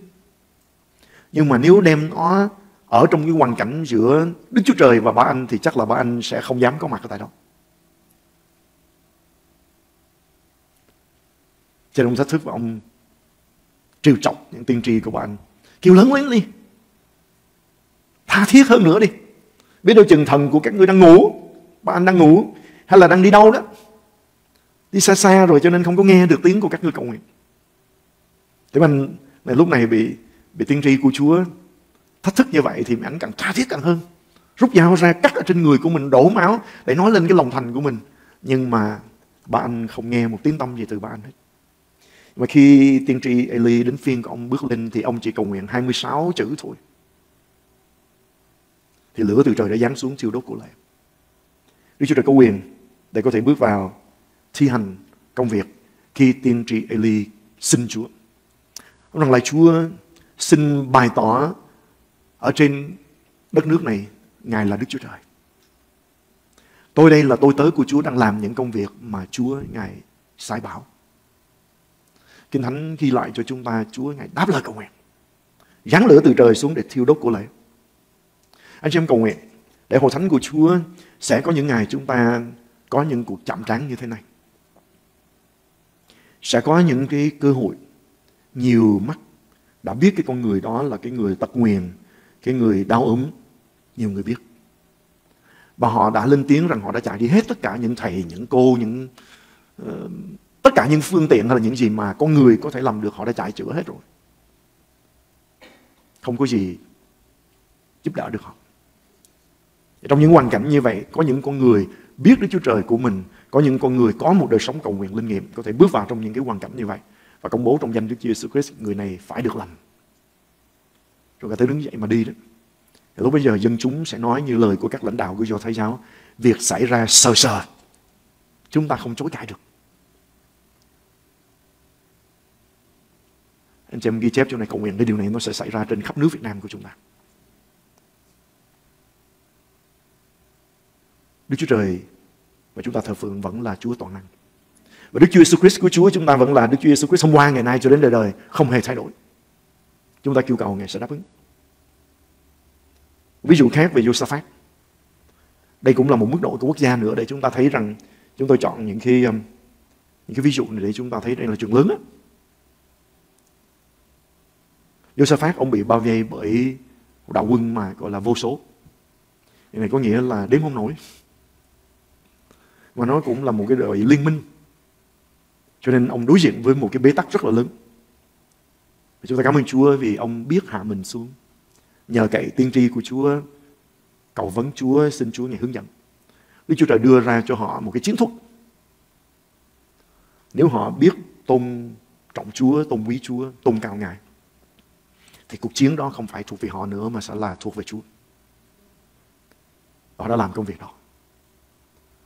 Nhưng mà nếu đem nó ở trong cái hoàn cảnh giữa Đức Chúa Trời và ba anh thì chắc là ba anh sẽ không dám có mặt ở tại đó. Cho nên ông thách thức và ông trêu chọc những tiên tri của ba anh. Kêu lớn lên đi. Tha thiết hơn nữa đi. Biết đâu chừng thần của các ngươi đang ngủ. Ba anh đang ngủ. Hay là đang đi đâu đó. Đi xa xa rồi cho nên không có nghe được tiếng của các ngươi cầu nguyện. Thế mà này, lúc này bị bị tiên tri của Chúa thách thức như vậy thì mình càng tha thiết càng hơn. Rút dao ra cắt ở trên người của mình đổ máu để nói lên cái lòng thành của mình. Nhưng mà ba anh không nghe một tiếng tâm gì từ ba anh hết. Mà khi tiên tri Eli đến phiên của ông bước lên thì ông chỉ cầu nguyện 26 chữ thôi thì lửa từ trời đã giáng xuống thiêu đốt của lễ. Đức Chúa Trời có quyền để có thể bước vào thi hành công việc khi tiên tri Eli xin Chúa. Ông rằng là Chúa xin bày tỏ ở trên đất nước này, Ngài là Đức Chúa Trời. Tôi đây là tôi tớ của Chúa đang làm những công việc mà Chúa Ngài sai bảo. Kinh Thánh ghi lại cho chúng ta Chúa Ngài đáp lời cầu nguyện. Giáng lửa từ trời xuống để thiêu đốt của lễ. Anh chị em cầu nguyện để hội thánh của Chúa sẽ có những ngày chúng ta có những cuộc chạm trán như thế này. Sẽ có những cái cơ hội nhiều mắt đã biết cái con người đó là cái người tật nguyền, cái người đau ốm, nhiều người biết. Và họ đã lên tiếng rằng họ đã chạy đi hết tất cả những thầy, những cô, những uh, tất cả những phương tiện hay là những gì mà con người có thể làm được họ đã chạy chữa hết rồi. Không có gì giúp đỡ được họ. Trong những hoàn cảnh như vậy, có những con người biết Đức Chúa Trời của mình, có những con người có một đời sống cầu nguyện linh nghiệm có thể bước vào trong những cái hoàn cảnh như vậy. và công bố trong danh Đức Chúa Jesus Christ người này phải được lành. Rồi cả thứ đứng dậy mà đi đó. Thì lúc bây giờ dân chúng sẽ nói như lời của các lãnh đạo của Do Thái giáo, việc xảy ra sờ sờ, chúng ta không chối cãi được. Anh chị em ghi chép chỗ này cầu nguyện cái điều này nó sẽ xảy ra trên khắp nước Việt Nam của chúng ta. Đức Chúa Trời và chúng ta thờ phượng vẫn là Chúa toàn năng. Và Đức Chúa Jesus Christ của Chúa chúng ta vẫn là Đức Chúa Jesus Christ hôm qua, ngày nay cho đến đời đời, không hề thay đổi. Chúng ta kêu cầu Ngài sẽ đáp ứng. Ví dụ khác về Josaphat. Đây cũng là một mức độ của quốc gia nữa để chúng ta thấy rằng chúng tôi chọn những khi um, những cái ví dụ này để chúng ta thấy đây là trường lớn á. Josaphat, ông bị bao vây bởi đạo quân mà gọi là vô số. Điều này có nghĩa là đếm không nổi. Và nó cũng là một cái đội liên minh. Cho nên ông đối diện với một cái bế tắc rất là lớn. Và chúng ta cảm ơn Chúa vì ông biết hạ mình xuống. Nhờ cậy tiên tri của Chúa, cầu vấn Chúa, xin Chúa ngày hướng dẫn. Đức Chúa Trời đưa ra cho họ một cái chiến thuật. Nếu họ biết tôn trọng Chúa, tôn quý Chúa, tôn cao Ngài, thì cuộc chiến đó không phải thuộc về họ nữa mà sẽ là thuộc về Chúa. Họ đã làm công việc đó.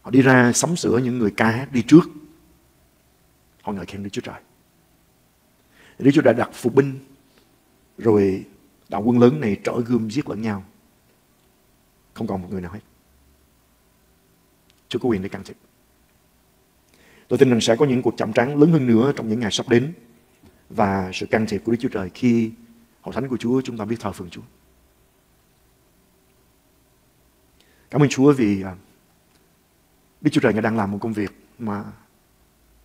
Họ đi ra sắm sửa những người ca hát đi trước. Họ ngợi khen Đức Chúa Trời. Đức Chúa đã đặt phục binh, rồi đạo quân lớn này trở gươm giết lẫn nhau. Không còn một người nào hết. Chúa có quyền để can thiệp. Tôi tin rằng sẽ có những cuộc chạm trán lớn hơn nữa trong những ngày sắp đến và sự can thiệp của Đức Chúa Trời khi hội thánh của Chúa chúng ta biết thờ phượng Chúa. Cảm ơn Chúa vì à, Đức Chúa Trời Ngài đang làm một công việc mà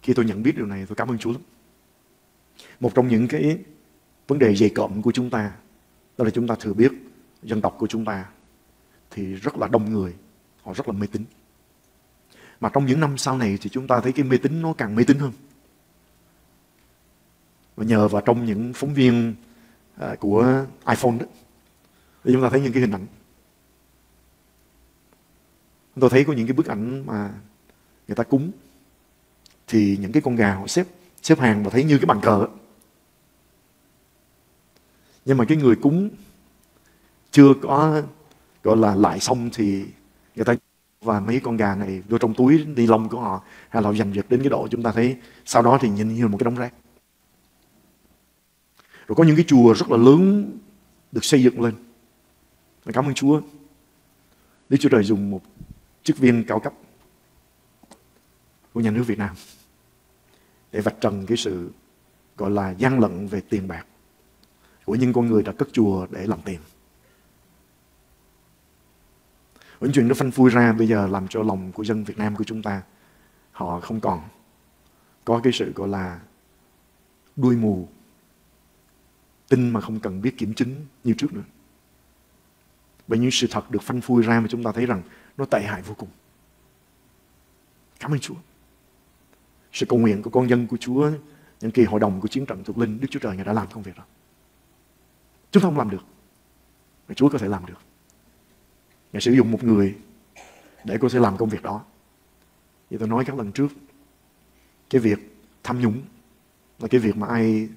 khi tôi nhận biết điều này tôi cảm ơn Chúa lắm. Một trong những cái vấn đề dày cộm của chúng ta đó là chúng ta thừa biết dân tộc của chúng ta thì rất là đông người, họ rất là mê tín. Mà trong những năm sau này thì chúng ta thấy cái mê tín nó càng mê tín hơn. Và nhờ vào trong những phóng viên à, của iPhone đó, thì chúng ta thấy những cái hình ảnh. Tôi thấy có những cái bức ảnh mà người ta cúng, thì những cái con gà họ xếp xếp hàng và thấy như cái bàn cờ nhưng mà cái người cúng chưa có, gọi là, lại xong thì người ta và mấy con gà này vô trong túi ni lông của họ, hay là dành giành đến cái độ chúng ta thấy sau đó thì nhìn như một cái đống rác. Rồi có những cái chùa rất là lớn được xây dựng lên. Cảm ơn Chúa. Đức Chúa Trời dùng một chức viên cao cấp của nhà nước Việt Nam để vạch trần cái sự, gọi là, gian lận về tiền bạc của những con người đã cất chùa để làm tiền. Những chuyện nó phanh phui ra bây giờ làm cho lòng của dân Việt Nam của chúng ta, họ không còn có cái sự, gọi là, đuôi mù, tin mà không cần biết kiểm chứng như trước nữa. Bởi những sự thật được phanh phui ra mà chúng ta thấy rằng nó tệ hại vô cùng. Cảm ơn Chúa. Sự cầu nguyện của con dân của Chúa, những kỳ hội đồng của chiến trận thuộc linh, Đức Chúa Trời Ngài đã làm công việc đó. Chúng ta không làm được. Mà Chúa có thể làm được. Ngài sử dụng một người để có thể làm công việc đó. Như tôi nói các lần trước, cái việc tham nhũng là cái việc mà ai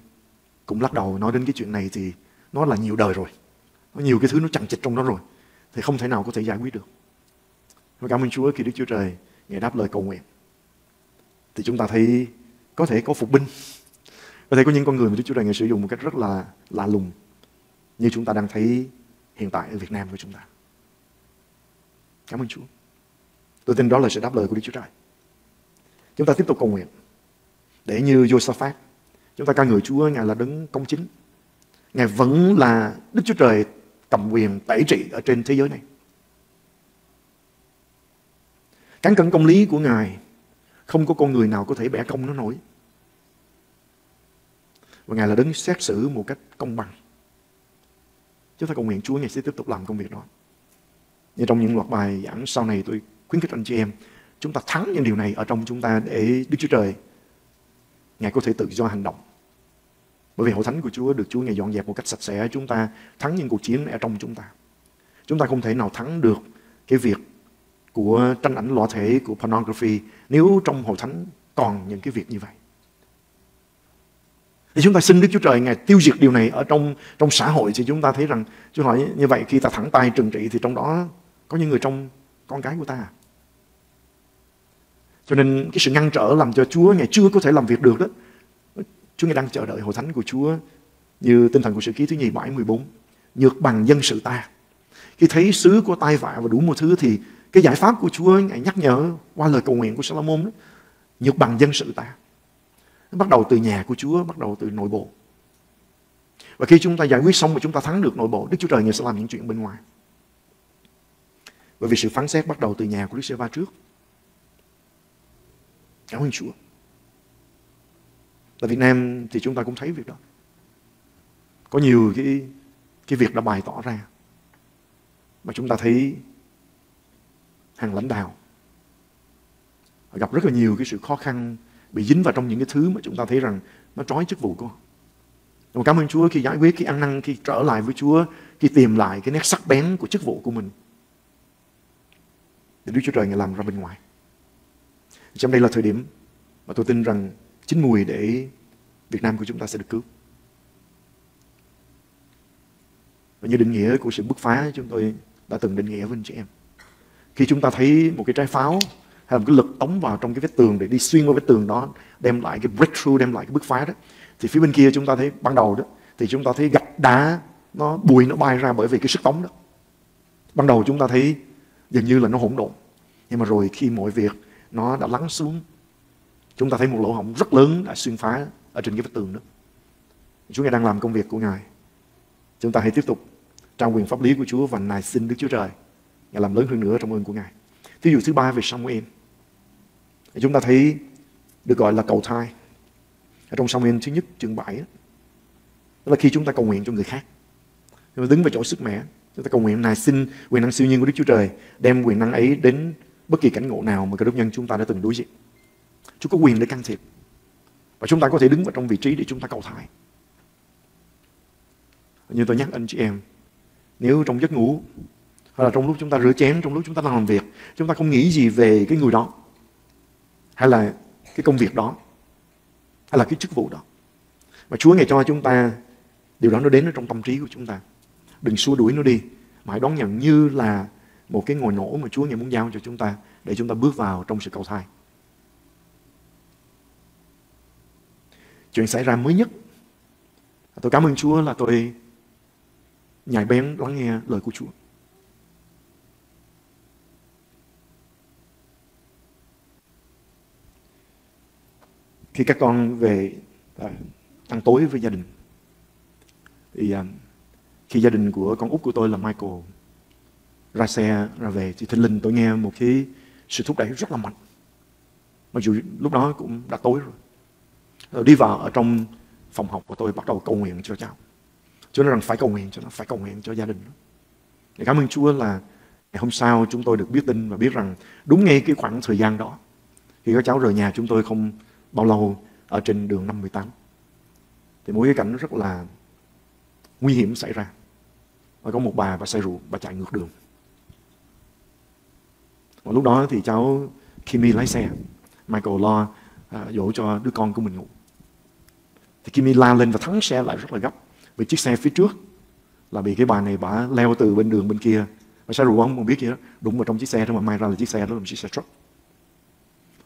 cũng lắc đầu nói đến cái chuyện này thì nó là nhiều đời rồi. Nó nhiều cái thứ nó chằng chịch trong đó rồi. Thì không thể nào có thể giải quyết được. Và cảm ơn Chúa khi Đức Chúa Trời Ngài đáp lời cầu nguyện. Thì chúng ta thấy có thể có phục binh. Có thể có những con người mà Đức Chúa Trời Ngài sử dụng một cách rất là lạ lùng như chúng ta đang thấy hiện tại ở Việt Nam của chúng ta. Cảm ơn Chúa. Tôi tin đó là sự đáp lời của Đức Chúa Trời. Chúng ta tiếp tục cầu nguyện. Để như Josaphat, chúng ta ca ngợi Chúa, Ngài là đấng công chính. Ngài vẫn là Đức Chúa Trời cầm quyền tẩy trị ở trên thế giới này. Cán cân công lý của Ngài không có con người nào có thể bẻ công nó nổi. Và Ngài là đứng xét xử một cách công bằng. Chúng ta cầu nguyện Chúa Ngài sẽ tiếp tục làm công việc đó. Như trong những loạt bài giảng sau này tôi khuyến khích anh chị em chúng ta thắng những điều này ở trong chúng ta để Đức Chúa Trời Ngài có thể tự do hành động. Bởi vì hội thánh của Chúa được Chúa Ngài dọn dẹp một cách sạch sẽ, chúng ta thắng những cuộc chiến ở trong chúng ta. Chúng ta không thể nào thắng được cái việc của tranh ảnh lọ thể, của pornography nếu trong hội thánh còn những cái việc như vậy. Thì chúng ta xin Đức Chúa Trời Ngài tiêu diệt điều này ở trong trong xã hội thì chúng ta thấy rằng Chúa hỏi như vậy khi ta thẳng tay trừng trị thì trong đó có những người trong con cái của ta. Cho nên cái sự ngăn trở làm cho Chúa Ngài chưa có thể làm việc được đó. Chúa Ngài đang chờ đợi hội thánh của Chúa như tinh thần của sự ký thứ nhì 7 14 nhược bằng dân sự ta. Khi thấy sứ của tai vạ và đủ mọi thứ thì cái giải pháp của Chúa Ngài nhắc nhở qua lời cầu nguyện của Salomon đó, nhược bằng dân sự ta. Nó bắt đầu từ nhà của Chúa, bắt đầu từ nội bộ. Và khi chúng ta giải quyết xong mà chúng ta thắng được nội bộ, Đức Chúa Trời Ngài sẽ làm những chuyện bên ngoài. Bởi vì sự phán xét bắt đầu từ nhà của Đức Sê Va trước. Cảm ơn Chúa. Tại Việt Nam thì chúng ta cũng thấy việc đó. Có nhiều cái cái việc đã bày tỏ ra. Mà chúng ta thấy hàng lãnh đạo gặp rất là nhiều cái sự khó khăn bị dính vào trong những cái thứ mà chúng ta thấy rằng nó trói chức vụ của họ. Mà cảm ơn Chúa khi giải quyết, khi ăn năn, khi trở lại với Chúa, khi tìm lại cái nét sắc bén của chức vụ của mình. Thì Đức Chúa Trời Ngài làm ra bên ngoài. Trong đây là thời điểm mà tôi tin rằng chính mùi để Việt Nam của chúng ta sẽ được cứu. Và như định nghĩa của sự bứt phá chúng tôi đã từng định nghĩa với anh chị em. Khi chúng ta thấy một cái trái pháo hay là một cái lực tống vào trong cái vết tường để đi xuyên qua vết tường đó, đem lại cái breakthrough, đem lại cái bứt phá đó, thì phía bên kia chúng ta thấy, ban đầu đó, thì chúng ta thấy gạch đá nó bùi, nó bay ra bởi vì cái sức tống đó. Ban đầu chúng ta thấy dường như là nó hỗn độn, nhưng mà rồi khi mọi việc nó đã lắng xuống, chúng ta thấy một lỗ hổng rất lớn đã xuyên phá ở trên cái vết tường đó. Chúa Ngài đang làm công việc của Ngài. Chúng ta hãy tiếp tục trao quyền pháp lý của Chúa và nài xin Đức Chúa Trời. Ngài làm lớn hơn nữa trong ơn của Ngài Ví dụ thứ ba về Samuel Chúng ta thấy được gọi là cầu thai. Ở trong Samuel thứ nhất chương 7 đó, đó là khi chúng ta cầu nguyện cho người khác. Chúng ta đứng vào chỗ sức mẻ. Chúng ta cầu nguyện này xin quyền năng siêu nhiên của Đức Chúa Trời đem quyền năng ấy đến bất kỳ cảnh ngộ nào mà các đốc nhân chúng ta đã từng đối diện. Chúa có quyền để can thiệp. Và chúng ta có thể đứng vào trong vị trí để chúng ta cầu thai. Như tôi nhắc anh chị em, nếu trong giấc ngủ hay là trong lúc chúng ta rửa chén, trong lúc chúng ta làm việc, chúng ta không nghĩ gì về cái người đó hay là cái công việc đó hay là cái chức vụ đó. Mà Chúa ngày cho chúng ta điều đó nó đến ở trong tâm trí của chúng ta. Đừng xua đuổi nó đi mà hãy đón nhận như là một cái ngồi nổ mà Chúa ngày muốn giao cho chúng ta để chúng ta bước vào trong sự cầu thai. Chuyện xảy ra mới nhất. Tôi cảm ơn Chúa là tôi nhạy bén lắng nghe lời của Chúa. Khi các con về à, ăn tối với gia đình. Thì à, khi gia đình của con út của tôi là Michael ra xe ra về thì thình lình tôi nghe một cái sự thúc đẩy rất là mạnh. Mặc dù lúc đó cũng đã tối rồi. Rồi đi vào ở trong phòng học của tôi bắt đầu cầu nguyện cho cháu. Chúa nói rằng phải cầu nguyện cho nó phải cầu nguyện cho gia đình để cảm ơn Chúa là ngày hôm sau chúng tôi được biết tin và biết rằng đúng ngay cái khoảng thời gian đó khi các cháu rời nhà chúng tôi không bao lâu ở trên đường 58 thì một cái cảnh rất là nguy hiểm xảy ra. Và có một bà bà say rượu bà chạy ngược đường. Và lúc đó thì cháu Kimmy lái xe. Michael lo à, dỗ cho đứa con của mình ngủ. Thì Kimmy la lên và thắng xe lại rất là gấp. Vì chiếc xe phía trước là bị cái bà này bà leo từ bên đường bên kia. Và say rượu không không biết gì đó đụng vào trong chiếc xe thôi mà may ra là chiếc xe đó là một chiếc xe truck.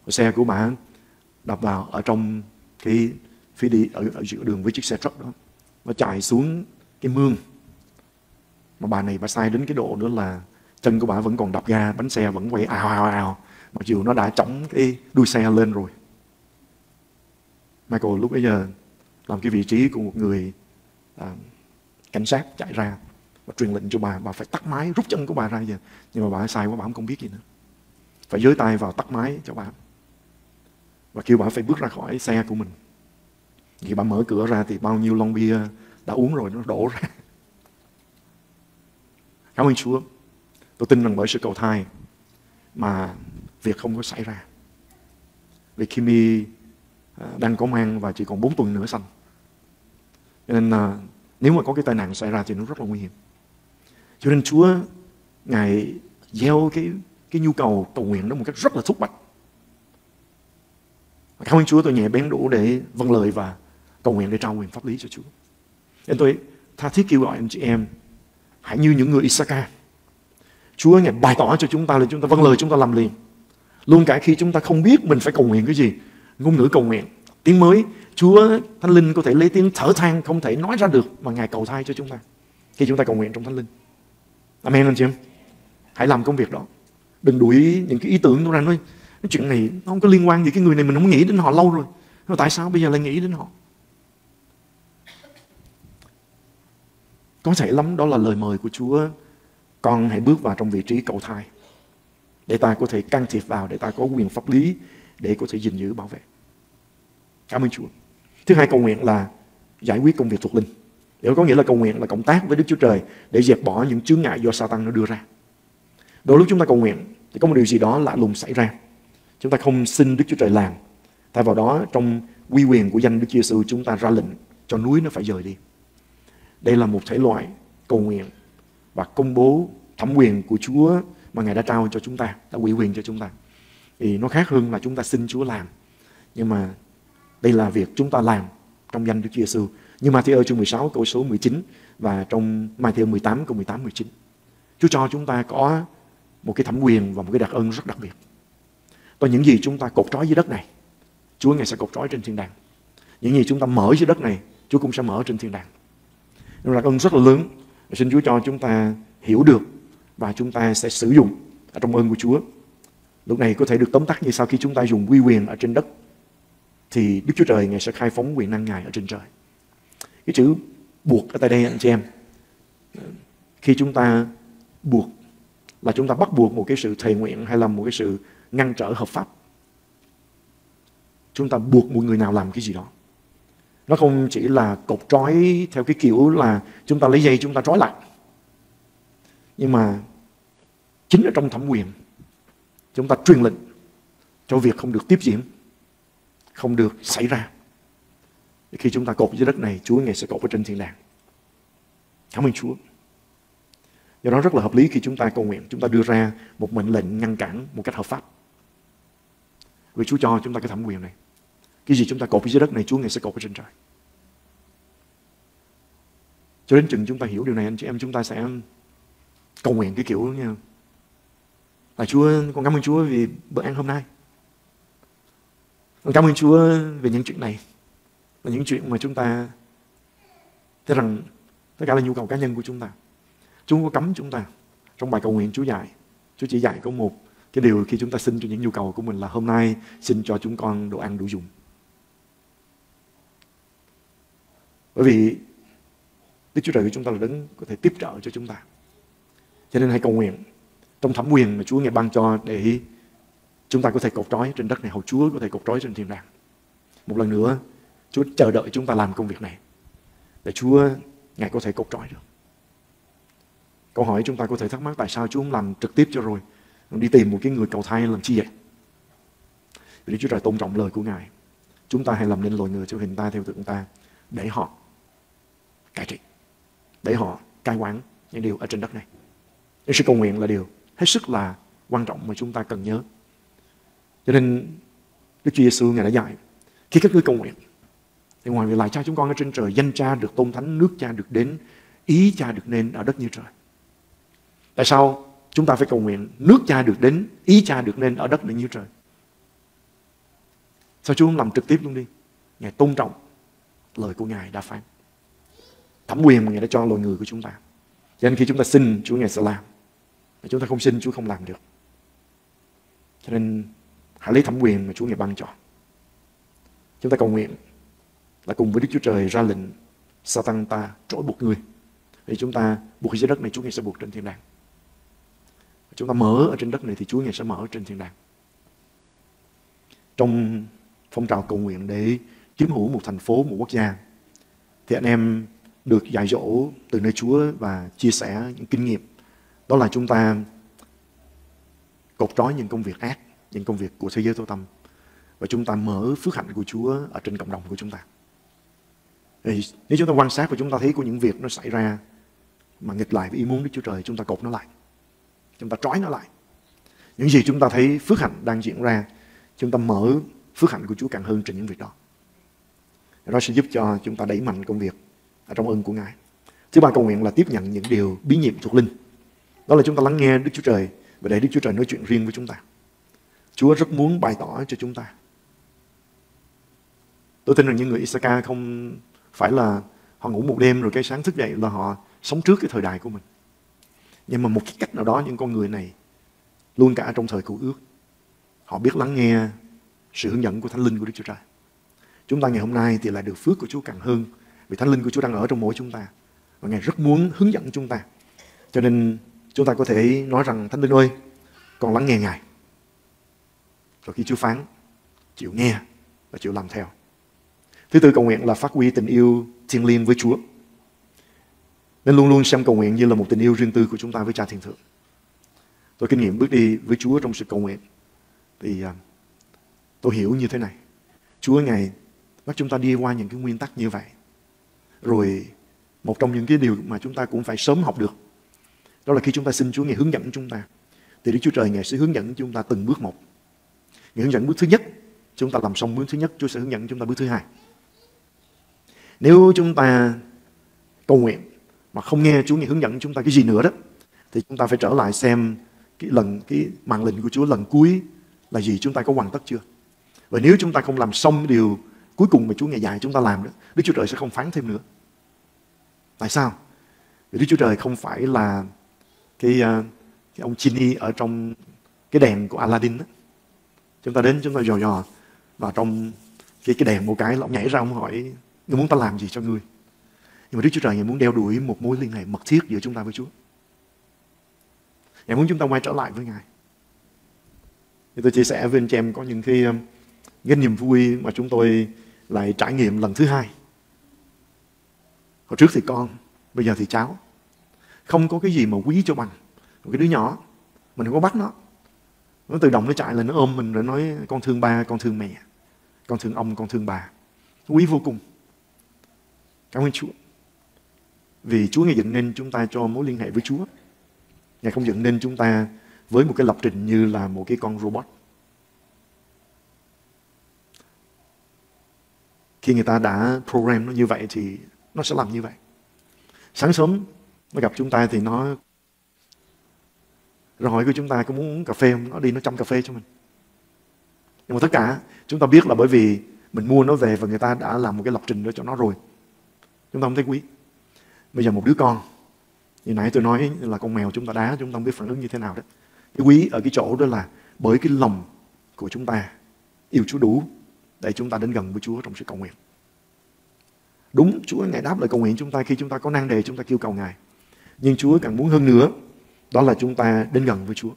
Và xe của bà đập vào ở trong cái phía đi ở, ở giữa đường với chiếc xe truck đó nó chạy xuống cái mương. Mà bà này bà sai đến cái độ nữa là chân của bà vẫn còn đập ga bánh xe vẫn quay ào ào ào mặc dù nó đã chống cái đuôi xe lên rồi. Michael lúc bây giờ làm cái vị trí của một người à, cảnh sát chạy ra và truyền lệnh cho bà. Bà phải tắt máy rút chân của bà ra giờ. Nhưng mà bà sai quá bà không biết gì nữa. Phải giới tay vào tắt máy cho bà và kêu bà phải bước ra khỏi xe của mình. Khi bà mở cửa ra thì bao nhiêu lon bia đã uống rồi, nó đổ ra. Cảm ơn Chúa. Tôi tin rằng bởi sự cầu thai mà việc không có xảy ra. Vì Kimi à, đang có mang và chỉ còn 4 tuần nữa sanh cho nên à, nếu mà có cái tai nạn xảy ra thì nó rất là nguy hiểm. Cho nên Chúa, Ngài gieo cái cái nhu cầu cầu nguyện đó một cách rất là thúc bách. Cảm ơn Chúa tôi nhẹ bén đủ để vâng lời và cầu nguyện để trao quyền pháp lý cho Chúa. Nên tôi tha thiết kêu gọi anh chị em hãy như những người Isaka. Chúa ngài bày tỏ cho chúng ta là chúng ta vâng lời chúng ta làm liền. Luôn cả khi chúng ta không biết mình phải cầu nguyện cái gì, ngôn ngữ cầu nguyện, tiếng mới, Chúa Thánh Linh có thể lấy tiếng thở than không thể nói ra được mà Ngài cầu thay cho chúng ta khi chúng ta cầu nguyện trong Thánh Linh. Amen anh chị em. Hãy làm công việc đó. Đừng đuổi những cái ý tưởng ra nói cái chuyện này nó không có liên quan gì cái người này mình không nghĩ đến họ lâu rồi. Mà tại sao bây giờ lại nghĩ đến họ? Có thể lắm, đó là lời mời của Chúa. Con hãy bước vào trong vị trí cầu thai, Để ta có thể can thiệp vào, Để ta có quyền pháp lý Để có thể gìn giữ, bảo vệ. Cảm ơn Chúa. Thứ hai cầu nguyện là giải quyết công việc thuộc linh. Điều có nghĩa là cầu nguyện là cộng tác với Đức Chúa Trời Để dẹp bỏ những chướng ngại do Satan nó đưa ra? Đôi lúc chúng ta cầu nguyện Thì có một điều gì đó lạ lùng xảy ra. Chúng ta không xin Đức Chúa Trời làm Thay vào đó trong quy quyền của danh Đức Chúa Giêsu chúng ta ra lệnh cho núi nó phải rời đi. Đây là một thể loại cầu nguyện và công bố thẩm quyền của Chúa mà Ngài đã trao cho chúng ta, đã ủy quyền cho chúng ta. Thì nó khác hơn là chúng ta xin Chúa làm. Nhưng mà đây là việc chúng ta làm trong danh Đức Chúa Giêsu. Như Matthew chương 16 câu số 19 và trong Matthew 18 câu 18 19. Chúa cho chúng ta có một cái thẩm quyền và một cái đặc ân rất đặc biệt. Và những gì chúng ta cột trói dưới đất này, Chúa Ngài sẽ cột trói trên thiên đàng. Những gì chúng ta mở dưới đất này, Chúa cũng sẽ mở trên thiên đàng. Nó là ơn rất là lớn. Xin Chúa cho chúng ta hiểu được và chúng ta sẽ sử dụng ở trong ơn của Chúa. Lúc này có thể được tóm tắt như sau khi chúng ta dùng quy quyền ở trên đất thì Đức Chúa Trời Ngài sẽ khai phóng quyền năng Ngài ở trên trời. Cái chữ buộc ở tại đây anh chị em. Khi chúng ta buộc là chúng ta bắt buộc một cái sự thề nguyện hay là một cái sự ngăn trở hợp pháp. Chúng ta buộc một người nào làm cái gì đó. Nó không chỉ là cột trói theo cái kiểu là chúng ta lấy dây chúng ta trói lại. Nhưng mà chính ở trong thẩm quyền chúng ta truyền lệnh cho việc không được tiếp diễn, không được xảy ra. Khi chúng ta cột dưới đất này, Chúa Ngài sẽ cột ở trên thiên đàng. Cảm ơn Chúa. Do đó rất là hợp lý khi chúng ta cầu nguyện, chúng ta đưa ra một mệnh lệnh ngăn cản một cách hợp pháp. Vì Chúa cho chúng ta cái thẩm quyền này. Cái gì chúng ta cột dưới đất này Chúa Ngài sẽ cột ở trên trời. Cho đến chừng chúng ta hiểu điều này anh chị em chúng ta sẽ cầu nguyện cái kiểu như là Chúa, con cảm ơn Chúa vì bữa ăn hôm nay. Con cảm ơn Chúa về những chuyện này. Là những chuyện mà chúng ta thấy rằng tất cả là nhu cầu cá nhân của chúng ta. Chúa có cấm chúng ta. Trong bài cầu nguyện Chúa dạy. Chúa chỉ dạy có một cái điều khi chúng ta xin cho những nhu cầu của mình là hôm nay xin cho chúng con đồ ăn đủ dùng. Bởi vì Đức Chúa Trời của chúng ta là đấng có thể tiếp trợ cho chúng ta. Cho nên hãy cầu nguyện trong thẩm quyền mà Chúa ngài ban cho để chúng ta có thể cột trói trên đất này, hầu Chúa có thể cột trói trên thiên đàng. Một lần nữa, Chúa chờ đợi chúng ta làm công việc này để Chúa ngài có thể cột trói được. Câu hỏi chúng ta có thể thắc mắc tại sao Chúa không làm trực tiếp cho rồi, đi tìm một cái người cầu thai làm chi vậy? Vì Chúa Trời tôn trọng lời của Ngài. Chúng ta hãy làm nên loài người theo hình ta, theo tượng ta để họ cải trị, để họ cai quản những điều ở trên đất này. Những sự cầu nguyện là điều hết sức là quan trọng mà chúng ta cần nhớ. Cho nên Đức Chúa Giêsu ngài đã dạy khi các ngươi cầu nguyện thì ngoài việc lại cha chúng con ở trên trời danh cha được tôn thánh nước cha được đến ý cha được nên ở đất như trời. Tại sao chúng ta phải cầu nguyện nước cha được đến ý cha được nên ở đất này như trời? Sao Chúa không làm trực tiếp luôn đi? Ngài tôn trọng lời của Ngài đã phán. Thẩm quyền mà Ngài đã cho loài người của chúng ta. Cho nên khi chúng ta xin, Chúa Ngài sẽ làm. Mà chúng ta không xin, Chúa không làm được. Cho nên hãy lấy thẩm quyền mà Chúa Ngài ban cho. Chúng ta cầu nguyện là cùng với Đức Chúa Trời ra lệnh Satan ta trói buộc người. Vì chúng ta buộc dưới đất này Chúa Ngài sẽ buộc trên thiên đàng. Chúng ta mở ở trên đất này thì Chúa Ngài sẽ mở trên thiên đàng. Trong phong trào cầu nguyện để chiếm hữu một thành phố, một quốc gia thì anh em được dạy dỗ từ nơi Chúa và chia sẻ những kinh nghiệm. Đó là chúng ta cột trói những công việc ác, những công việc của thế giới tối tâm và chúng ta mở phước hạnh của Chúa ở trên cộng đồng của chúng ta. Thì nếu chúng ta quan sát và chúng ta thấy có những việc nó xảy ra mà nghịch lại với ý muốn Đức Chúa Trời, chúng ta cột nó lại. Chúng ta trói nó lại. Những gì chúng ta thấy phước hạnh đang diễn ra, chúng ta mở phước hạnh của Chúa càng hơn trên những việc đó. nó sẽ giúp cho chúng ta đẩy mạnh công việc ở trong ơn của Ngài. Thứ ba cầu nguyện là tiếp nhận những điều bí nhiệm thuộc linh. Đó là chúng ta lắng nghe Đức Chúa Trời và để Đức Chúa Trời nói chuyện riêng với chúng ta. Chúa rất muốn bày tỏ cho chúng ta. Tôi tin rằng những người Isaka không phải là họ ngủ một đêm rồi cái sáng thức dậy là họ sống trước cái thời đại của mình. Nhưng mà một cái cách nào đó những con người này luôn cả trong thời cựu ước họ biết lắng nghe sự hướng dẫn của Thánh Linh của Đức Chúa Trời. Chúng ta ngày hôm nay thì lại được phước của Chúa càng hơn vì Thánh Linh của Chúa đang ở trong mỗi chúng ta và Ngài rất muốn hướng dẫn chúng ta. Cho nên chúng ta có thể nói rằng Thánh Linh ơi, con lắng nghe Ngài. Rồi khi Chúa phán, chịu nghe và chịu làm theo. Thứ tư cầu nguyện là phát huy tình yêu thiêng liêng với Chúa. Nên luôn luôn xem cầu nguyện như là một tình yêu riêng tư của chúng ta với Cha Thiên Thượng. Tôi kinh nghiệm bước đi với Chúa trong sự cầu nguyện. Thì uh, tôi hiểu như thế này. Chúa Ngài bắt chúng ta đi qua những cái nguyên tắc như vậy. Rồi một trong những cái điều mà chúng ta cũng phải sớm học được. Đó là khi chúng ta xin Chúa Ngài hướng dẫn chúng ta. Thì Đức Chúa Trời Ngài sẽ hướng dẫn chúng ta từng bước một. Ngài hướng dẫn bước thứ nhất. Chúng ta làm xong bước thứ nhất, Chúa sẽ hướng dẫn chúng ta bước thứ hai. Nếu chúng ta cầu nguyện mà không nghe Chúa nghe hướng dẫn chúng ta cái gì nữa đó thì chúng ta phải trở lại xem cái lần cái mạng lệnh của Chúa lần cuối là gì chúng ta có hoàn tất chưa và nếu chúng ta không làm xong điều cuối cùng mà Chúa ngày dạy chúng ta làm đó Đức Chúa Trời sẽ không phán thêm nữa tại sao vì Đức Chúa Trời không phải là cái, ờ, cái ông Chini ở trong cái đèn của Aladdin đó. chúng ta đến chúng ta dò dò vào trong cái cái đèn một cái là ông nhảy ra ông hỏi Ngươi muốn ta làm gì cho ngươi? Nhưng mà Đức Chúa Trời Ngài muốn đeo đuổi một mối liên hệ mật thiết giữa chúng ta với Chúa. Ngài muốn chúng ta quay trở lại với Ngài. Thì tôi chia sẻ với anh chị em có những khi um, cái niềm vui mà chúng tôi lại trải nghiệm lần thứ hai. Hồi trước thì con, bây giờ thì cháu. Không có cái gì mà quý cho bằng một cái đứa nhỏ. Mình không có bắt nó. Nó tự động nó chạy lên nó ôm mình rồi nói con thương ba, con thương mẹ. Con thương ông, con thương bà. Quý vô cùng. Cảm ơn Chúa. Vì Chúa Ngài dựng nên chúng ta cho mối liên hệ với Chúa. Ngài không dựng nên chúng ta với một cái lập trình như là một cái con robot. Khi người ta đã program nó như vậy thì nó sẽ làm như vậy. Sáng sớm nó gặp chúng ta thì nó rồi hỏi của chúng ta có muốn uống cà phê không? Nó đi, nó chăm cà phê cho mình. Nhưng mà tất cả, chúng ta biết là bởi vì mình mua nó về và người ta đã làm một cái lập trình đó cho nó rồi. Chúng ta không thấy quý. Bây giờ một đứa con, như nãy tôi nói là con mèo chúng ta đá, chúng ta không biết phản ứng như thế nào đó. Cái quý ở cái chỗ đó là bởi cái lòng của chúng ta yêu Chúa đủ để chúng ta đến gần với Chúa trong sự cầu nguyện. Đúng, Chúa Ngài đáp lời cầu nguyện chúng ta khi chúng ta có năng đề chúng ta kêu cầu Ngài. Nhưng Chúa càng muốn hơn nữa, đó là chúng ta đến gần với Chúa.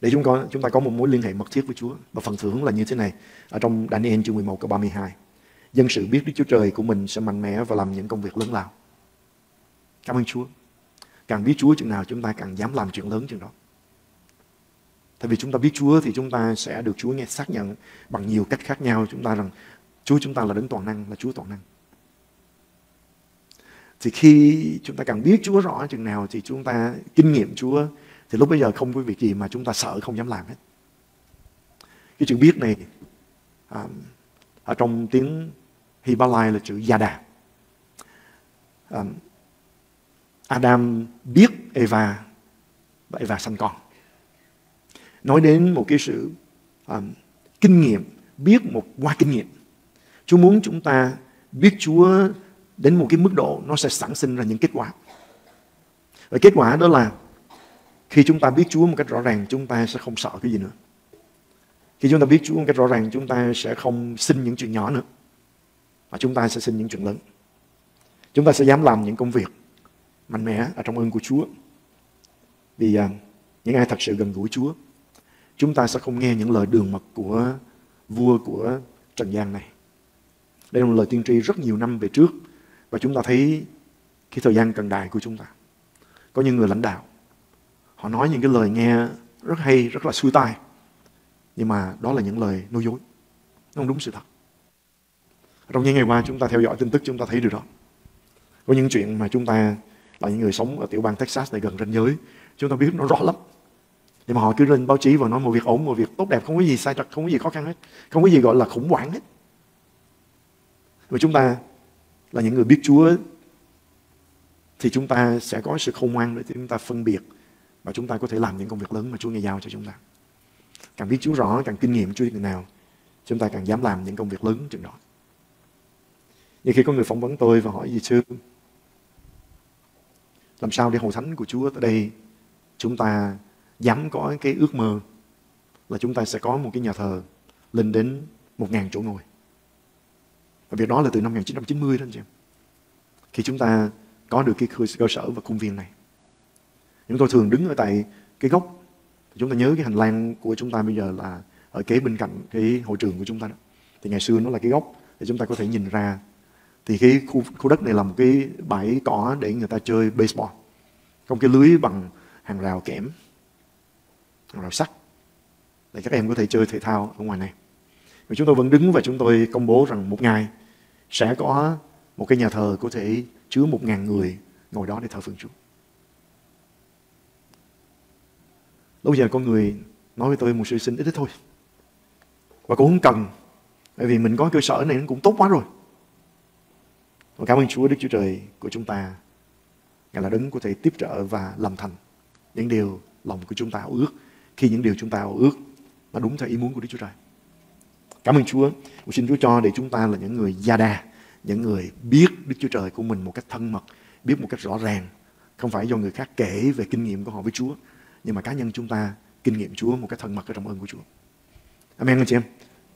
Để chúng, ta, chúng ta có một mối liên hệ mật thiết với Chúa. Và phần thưởng là như thế này, ở trong Daniel chương 11 câu 32 dân sự biết Đức Chúa Trời của mình sẽ mạnh mẽ và làm những công việc lớn lao. Cảm ơn Chúa. Càng biết Chúa chừng nào chúng ta càng dám làm chuyện lớn chừng đó. Tại vì chúng ta biết Chúa thì chúng ta sẽ được Chúa nghe xác nhận bằng nhiều cách khác nhau chúng ta rằng Chúa chúng ta là đấng toàn năng, là Chúa toàn năng. Thì khi chúng ta càng biết Chúa rõ chừng nào thì chúng ta kinh nghiệm Chúa thì lúc bây giờ không có việc gì mà chúng ta sợ không dám làm hết. Cái chữ biết này à, ở trong tiếng Hebrew là chữ Yada. À, Adam biết Eva và Eva sanh con. Nói đến một cái sự um, kinh nghiệm, biết một qua kinh nghiệm. Chúa muốn chúng ta biết Chúa đến một cái mức độ nó sẽ sản sinh ra những kết quả. Và kết quả đó là khi chúng ta biết Chúa một cách rõ ràng chúng ta sẽ không sợ cái gì nữa. Khi chúng ta biết Chúa một cách rõ ràng chúng ta sẽ không xin những chuyện nhỏ nữa mà chúng ta sẽ xin những chuyện lớn. Chúng ta sẽ dám làm những công việc mạnh mẽ ở trong ơn của Chúa. Vì à, những ai thật sự gần gũi Chúa, chúng ta sẽ không nghe những lời đường mật của vua của Trần gian này. Đây là một lời tiên tri rất nhiều năm về trước và chúng ta thấy cái thời gian cần đài của chúng ta. Có những người lãnh đạo, họ nói những cái lời nghe rất hay, rất là xuôi tai. Nhưng mà đó là những lời nói dối. Nó không đúng sự thật. Trong những ngày qua chúng ta theo dõi tin tức chúng ta thấy được đó. Có những chuyện mà chúng ta là những người sống ở tiểu bang Texas này gần ranh giới, chúng ta biết nó rõ lắm. Nhưng mà họ cứ lên báo chí và nói một việc ổn, một việc tốt đẹp, không có gì sai trật, không có gì khó khăn hết. Không có gì gọi là khủng hoảng hết. Và chúng ta là những người biết Chúa thì chúng ta sẽ có sự khôn ngoan để chúng ta phân biệt và chúng ta có thể làm những công việc lớn mà Chúa ngài giao cho chúng ta. Càng biết Chúa rõ, càng kinh nghiệm Chúa như nào, chúng ta càng dám làm những công việc lớn chừng đó. nhưng khi có người phỏng vấn tôi và hỏi gì sư, làm sao để hội thánh của Chúa tới đây chúng ta dám có cái ước mơ là chúng ta sẽ có một cái nhà thờ lên đến một ngàn chỗ ngồi. Và việc đó là từ năm 1990 đó anh chị em. Khi chúng ta có được cái cơ sở và khuôn viên này. Chúng tôi thường đứng ở tại cái góc. Chúng ta nhớ cái hành lang của chúng ta bây giờ là ở kế bên cạnh cái hội trường của chúng ta đó. Thì ngày xưa nó là cái góc để chúng ta có thể nhìn ra. Thì cái khu, khu đất này là một cái bãi cỏ để người ta chơi baseball. trong cái lưới bằng hàng rào kẽm, hàng rào sắt để các em có thể chơi thể thao ở ngoài này. Và chúng tôi vẫn đứng và chúng tôi công bố rằng một ngày sẽ có một cái nhà thờ có thể chứa một ngàn người ngồi đó để thờ phượng Chúa. Lúc giờ con người nói với tôi một sự xin ít thôi. Và cũng không cần. Bởi vì mình có cơ sở này nó cũng tốt quá rồi. Và cảm ơn Chúa Đức Chúa Trời của chúng ta. Ngài là đấng có thể tiếp trợ và làm thành những điều lòng của chúng ta ao ước. Khi những điều chúng ta ao ước nó đúng theo ý muốn của Đức Chúa Trời. Cảm ơn Chúa. Tôi xin Chúa cho để chúng ta là những người gia đa những người biết Đức Chúa Trời của mình một cách thân mật, biết một cách rõ ràng. Không phải do người khác kể về kinh nghiệm của họ với Chúa, nhưng mà cá nhân chúng ta kinh nghiệm Chúa một cách thân mật ở trong ơn của Chúa. Amen anh chị em.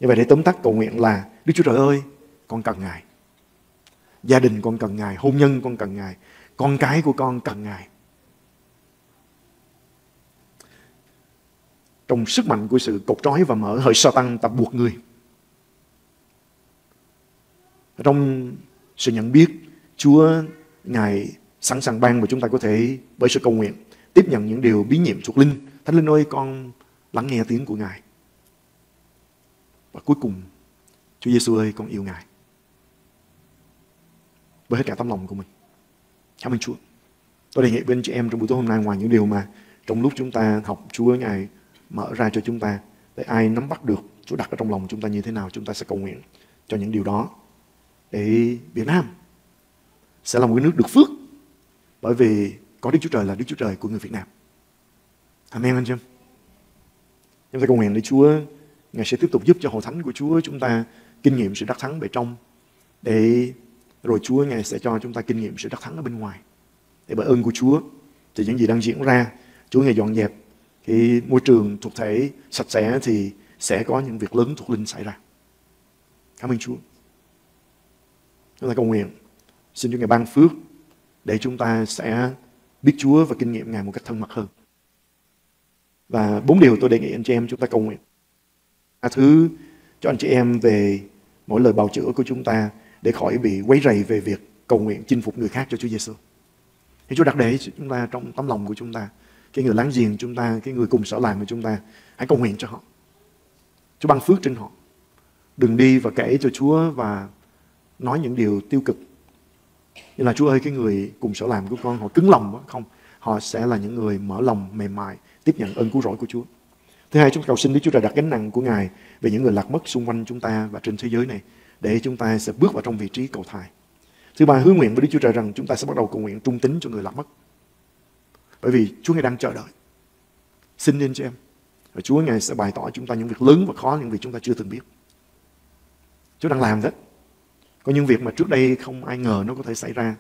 Như vậy để tóm tắt cầu nguyện là Đức Chúa Trời ơi, con cần Ngài. Gia đình con cần Ngài, hôn nhân con cần Ngài, con cái của con cần Ngài. Trong sức mạnh của sự cột trói và mở hỡi sa tăng tập buộc người. Trong sự nhận biết Chúa Ngài sẵn sàng ban và chúng ta có thể với sự cầu nguyện tiếp nhận những điều bí nhiệm thuộc linh. Thánh Linh ơi con lắng nghe tiếng của Ngài. Và cuối cùng Chúa Giêsu ơi con yêu Ngài. Với hết cả tấm lòng của mình. Cảm ơn Chúa. Tôi đề nghị bên chị em trong buổi tối hôm nay, ngoài những điều mà trong lúc chúng ta học Chúa Ngài, mở ra cho chúng ta, để ai nắm bắt được Chúa đặt ở trong lòng chúng ta như thế nào, chúng ta sẽ cầu nguyện cho những điều đó để Việt Nam sẽ là một cái nước được phước, bởi vì có Đức Chúa Trời là Đức Chúa Trời của người Việt Nam. Amen, anh chị em. Chúng ta cầu nguyện để Chúa, Ngài sẽ tiếp tục giúp cho hội thánh của Chúa chúng ta kinh nghiệm sự đắc thắng bề trong, để rồi Chúa Ngài sẽ cho chúng ta kinh nghiệm sự đắc thắng ở bên ngoài. Để bởi ơn của Chúa, thì những gì đang diễn ra, Chúa Ngài dọn dẹp cái môi trường thuộc thể sạch sẽ thì sẽ có những việc lớn thuộc linh xảy ra. Cảm ơn Chúa. Chúng ta cầu nguyện. Xin Chúa Ngài ban phước để chúng ta sẽ biết Chúa và kinh nghiệm Ngài một cách thân mật hơn. Và bốn điều tôi đề nghị anh chị em chúng ta cầu nguyện. Ba thứ cho anh chị em về mỗi lời bào chữa của chúng ta để khỏi bị quấy rầy về việc cầu nguyện chinh phục người khác cho Chúa Giêsu. Thì Chúa đặt để chúng ta trong tấm lòng của chúng ta, cái người láng giềng chúng ta, cái người cùng sở làm của chúng ta, hãy cầu nguyện cho họ. Chúa ban phước trên họ. Đừng đi và kể cho Chúa và nói những điều tiêu cực. Như là Chúa ơi cái người cùng sở làm của con họ cứng lòng quá. Không, họ sẽ là những người mở lòng mềm mại tiếp nhận ơn cứu rỗi của Chúa. Thứ hai, chúng cầu xin Đức Chúa Trời đặt gánh nặng của Ngài về những người lạc mất xung quanh chúng ta và trên thế giới này để chúng ta sẽ bước vào trong vị trí cầu thai. Thứ ba, hứa nguyện với Đức Chúa Trời rằng chúng ta sẽ bắt đầu cầu nguyện trung tín cho người lạc mất. Bởi vì Chúa Ngài đang chờ đợi. Xin lên cho em. Và Chúa Ngài sẽ bày tỏ chúng ta những việc lớn và khó, những việc chúng ta chưa từng biết. Chúa đang làm đó. Có những việc mà trước đây không ai ngờ nó có thể xảy ra.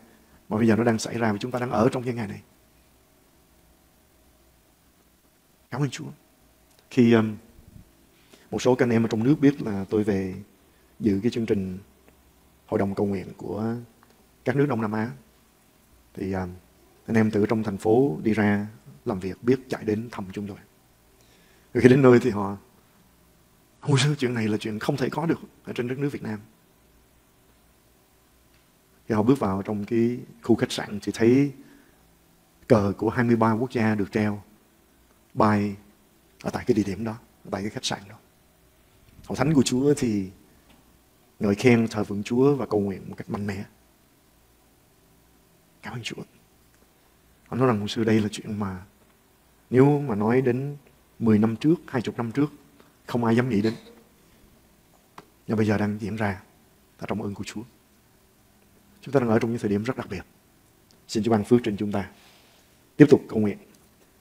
Mà bây giờ nó đang xảy ra và chúng ta đang ở trong cái ngày này. Cảm ơn Chúa. Khi um, một số các anh em ở trong nước biết là tôi về dự cái chương trình hội đồng cầu nguyện của các nước Đông Nam Á thì à, anh em từ trong thành phố đi ra làm việc biết chạy đến thăm chúng tôi. Rồi khi đến nơi thì họ Ôi xưa chuyện này là chuyện không thể có được ở trên đất nước Việt Nam. Khi họ bước vào trong cái khu khách sạn thì thấy cờ của 23 quốc gia được treo bay ở tại cái địa điểm đó, tại cái khách sạn đó. Hội thánh của Chúa thì ngợi khen thờ phượng Chúa và cầu nguyện một cách mạnh mẽ. Cảm ơn Chúa. Họ nói rằng hồi xưa đây là chuyện mà nếu mà nói đến 10 năm trước, 20 năm trước, không ai dám nghĩ đến. Nhưng bây giờ đang diễn ra là trong ơn của Chúa. Chúng ta đang ở trong những thời điểm rất đặc biệt. Xin Chúa ban phước trên chúng ta. Tiếp tục cầu nguyện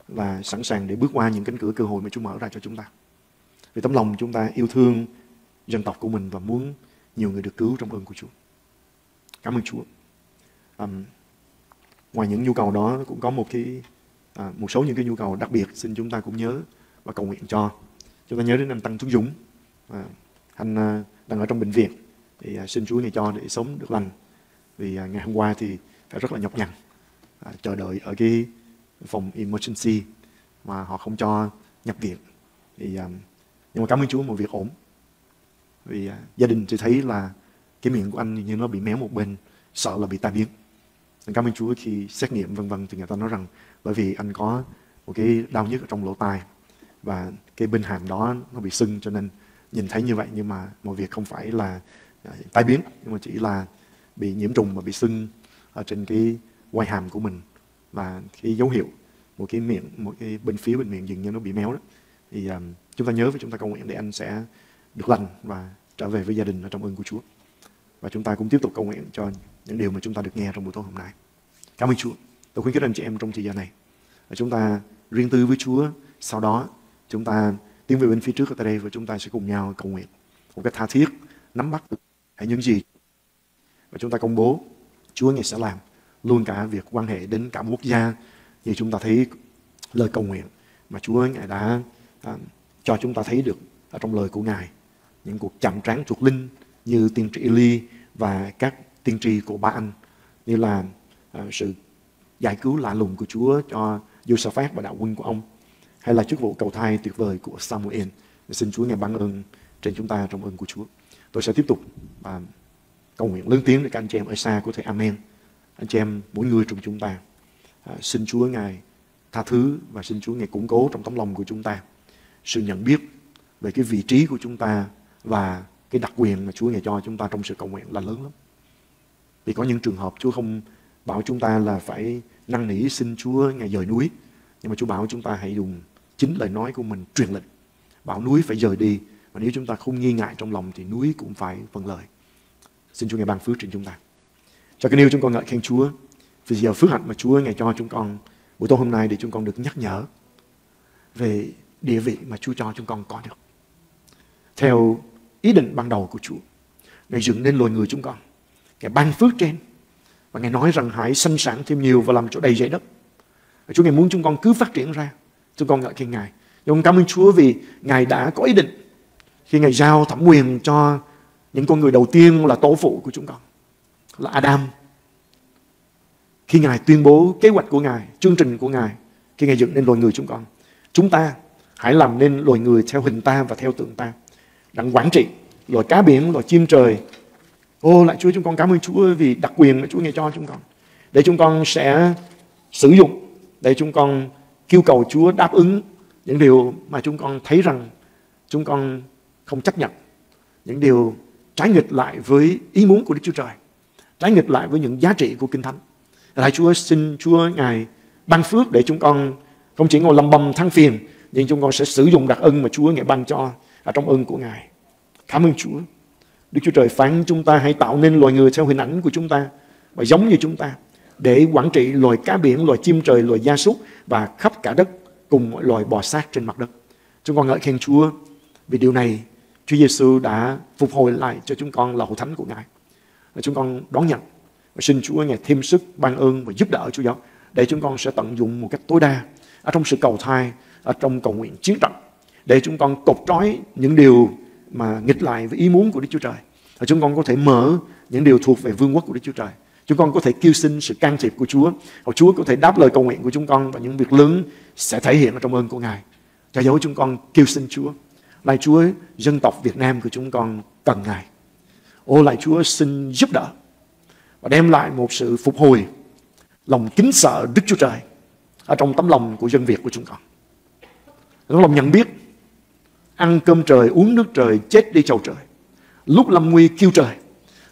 và sẵn sàng để bước qua những cánh cửa cơ hội mà Chúa mở ra cho chúng ta. Vì tấm lòng chúng ta yêu thương dân tộc của mình và muốn nhiều người được cứu trong ơn của Chúa. Cảm ơn Chúa. Um, ngoài những nhu cầu đó cũng có một cái à, một số những cái nhu cầu đặc biệt xin chúng ta cũng nhớ và cầu nguyện cho. Chúng ta nhớ đến anh Tăng Tuấn Dũng. À, anh à, đang ở trong bệnh viện thì à, xin Chúa ngài cho để sống được lành. Vì à, ngày hôm qua thì phải rất là nhọc nhằn à, chờ đợi ở cái phòng emergency mà họ không cho nhập viện. Thì à, nhưng mà cảm ơn Chúa một việc ổn. Vì à, gia đình thì thấy là cái miệng của anh như nó bị méo một bên, sợ là bị tai biến. Cảm ơn Chúa khi xét nghiệm vân vân thì người ta nói rằng bởi vì anh có một cái đau nhức ở trong lỗ tai và cái bên hàm đó nó bị sưng cho nên nhìn thấy như vậy nhưng mà mọi việc không phải là à, tai biến nhưng mà chỉ là bị nhiễm trùng mà bị sưng ở trên cái quai hàm của mình và cái dấu hiệu một cái miệng một cái bên phía bên miệng dường như nó bị méo đó thì um, chúng ta nhớ với chúng ta cầu nguyện để anh sẽ được lành và trở về với gia đình ở trong ơn của Chúa. Và chúng ta cũng tiếp tục cầu nguyện cho những điều mà chúng ta được nghe trong buổi tối hôm nay. Cảm ơn Chúa. Tôi khuyến khích anh chị em trong thời gian này và chúng ta riêng tư với Chúa. Sau đó chúng ta tiến về bên phía trước ở tại đây và chúng ta sẽ cùng nhau cầu nguyện. Một cách tha thiết nắm bắt được hãy những gì và chúng ta công bố Chúa ngày sẽ làm. Luôn cả việc quan hệ đến cả một quốc gia như chúng ta thấy lời cầu nguyện mà Chúa ngài đã à, cho chúng ta thấy được ở trong lời của ngài những cuộc chạm trán thuộc linh như tiên tri Eli và các tiên tri của ba anh như là uh, sự giải cứu lạ lùng của Chúa cho Josaphat và đạo quân của ông hay là chức vụ cầu thai tuyệt vời của Samuel. Xin Chúa ngài ban ơn trên chúng ta trong ơn của Chúa. Tôi sẽ tiếp tục và cầu nguyện lớn tiếng để các anh chị em ở xa có thể Amen. Anh chị em mỗi người trong chúng ta à, xin Chúa ngài tha thứ và xin Chúa ngài củng cố trong tấm lòng của chúng ta sự nhận biết về cái vị trí của chúng ta và cái đặc quyền mà Chúa ngài cho chúng ta trong sự cầu nguyện là lớn lắm. Vì có những trường hợp Chúa không bảo chúng ta là phải năn nỉ xin Chúa ngài dời núi, nhưng mà Chúa bảo chúng ta hãy dùng chính lời nói của mình truyền lệnh. Bảo núi phải rời đi, và nếu chúng ta không nghi ngại trong lòng thì núi cũng phải vâng lời. Xin Chúa ngài ban phước trên chúng ta. Cho cái yêu chúng con ngợi khen Chúa vì giờ phước hạnh mà Chúa ngài cho chúng con buổi tối hôm nay để chúng con được nhắc nhở về địa vị mà Chúa cho chúng con có được. Theo ý định ban đầu của Chúa, Ngài dựng nên loài người chúng con. Ngài ban phước trên và Ngài nói rằng hãy sanh sản thêm nhiều và làm chỗ đầy dãy đất. Và Chúa Ngài muốn chúng con cứ phát triển ra. Chúng con ngợi khen Ngài. Nhưng cảm ơn Chúa vì Ngài đã có ý định khi Ngài giao thẩm quyền cho những con người đầu tiên là tổ phụ của chúng con là Adam. Khi Ngài tuyên bố kế hoạch của Ngài, chương trình của Ngài, khi Ngài dựng nên loài người chúng con, chúng ta hãy làm nên loài người theo hình ta và theo tượng ta. Đặng quản trị loài cá biển, loài chim trời. Ô lại Chúa chúng con cảm ơn Chúa vì đặc quyền mà Chúa nghe cho chúng con. Để chúng con sẽ sử dụng, để chúng con kêu cầu Chúa đáp ứng những điều mà chúng con thấy rằng chúng con không chấp nhận. Những điều trái nghịch lại với ý muốn của Đức Chúa Trời. Trái nghịch lại với những giá trị của Kinh Thánh. Lại Chúa xin Chúa Ngài ban phước để chúng con không chỉ ngồi lầm bầm than phiền nhưng chúng con sẽ sử dụng đặc ân mà Chúa Ngài ban cho ở trong ơn của Ngài. Cảm ơn Chúa. Đức Chúa Trời phán chúng ta hãy tạo nên loài người theo hình ảnh của chúng ta và giống như chúng ta để quản trị loài cá biển, loài chim trời, loài gia súc và khắp cả đất cùng mọi loài bò sát trên mặt đất. Chúng con ngợi khen Chúa vì điều này Chúa Giêsu đã phục hồi lại cho chúng con là hậu thánh của Ngài. Và chúng con đón nhận và xin Chúa Ngài thêm sức ban ơn và giúp đỡ Chúa giáo để chúng con sẽ tận dụng một cách tối đa ở trong sự cầu thai, ở trong cầu nguyện chiến trận để chúng con cột trói những điều mà nghịch lại với ý muốn của Đức Chúa Trời. Và chúng con có thể mở những điều thuộc về vương quốc của Đức Chúa Trời. Chúng con có thể kêu xin sự can thiệp của Chúa. Hoặc Chúa có thể đáp lời cầu nguyện của chúng con và những việc lớn sẽ thể hiện ở trong ơn của Ngài. Cho dấu chúng con kêu xin Chúa. Lạy Chúa, dân tộc Việt Nam của chúng con cần Ngài. Ô lạy Chúa xin giúp đỡ và đem lại một sự phục hồi lòng kính sợ Đức Chúa Trời ở trong tấm lòng của dân Việt của chúng con. Tấm lòng nhận biết ăn cơm trời, uống nước trời, chết đi chầu trời. Lúc lâm nguy kêu trời.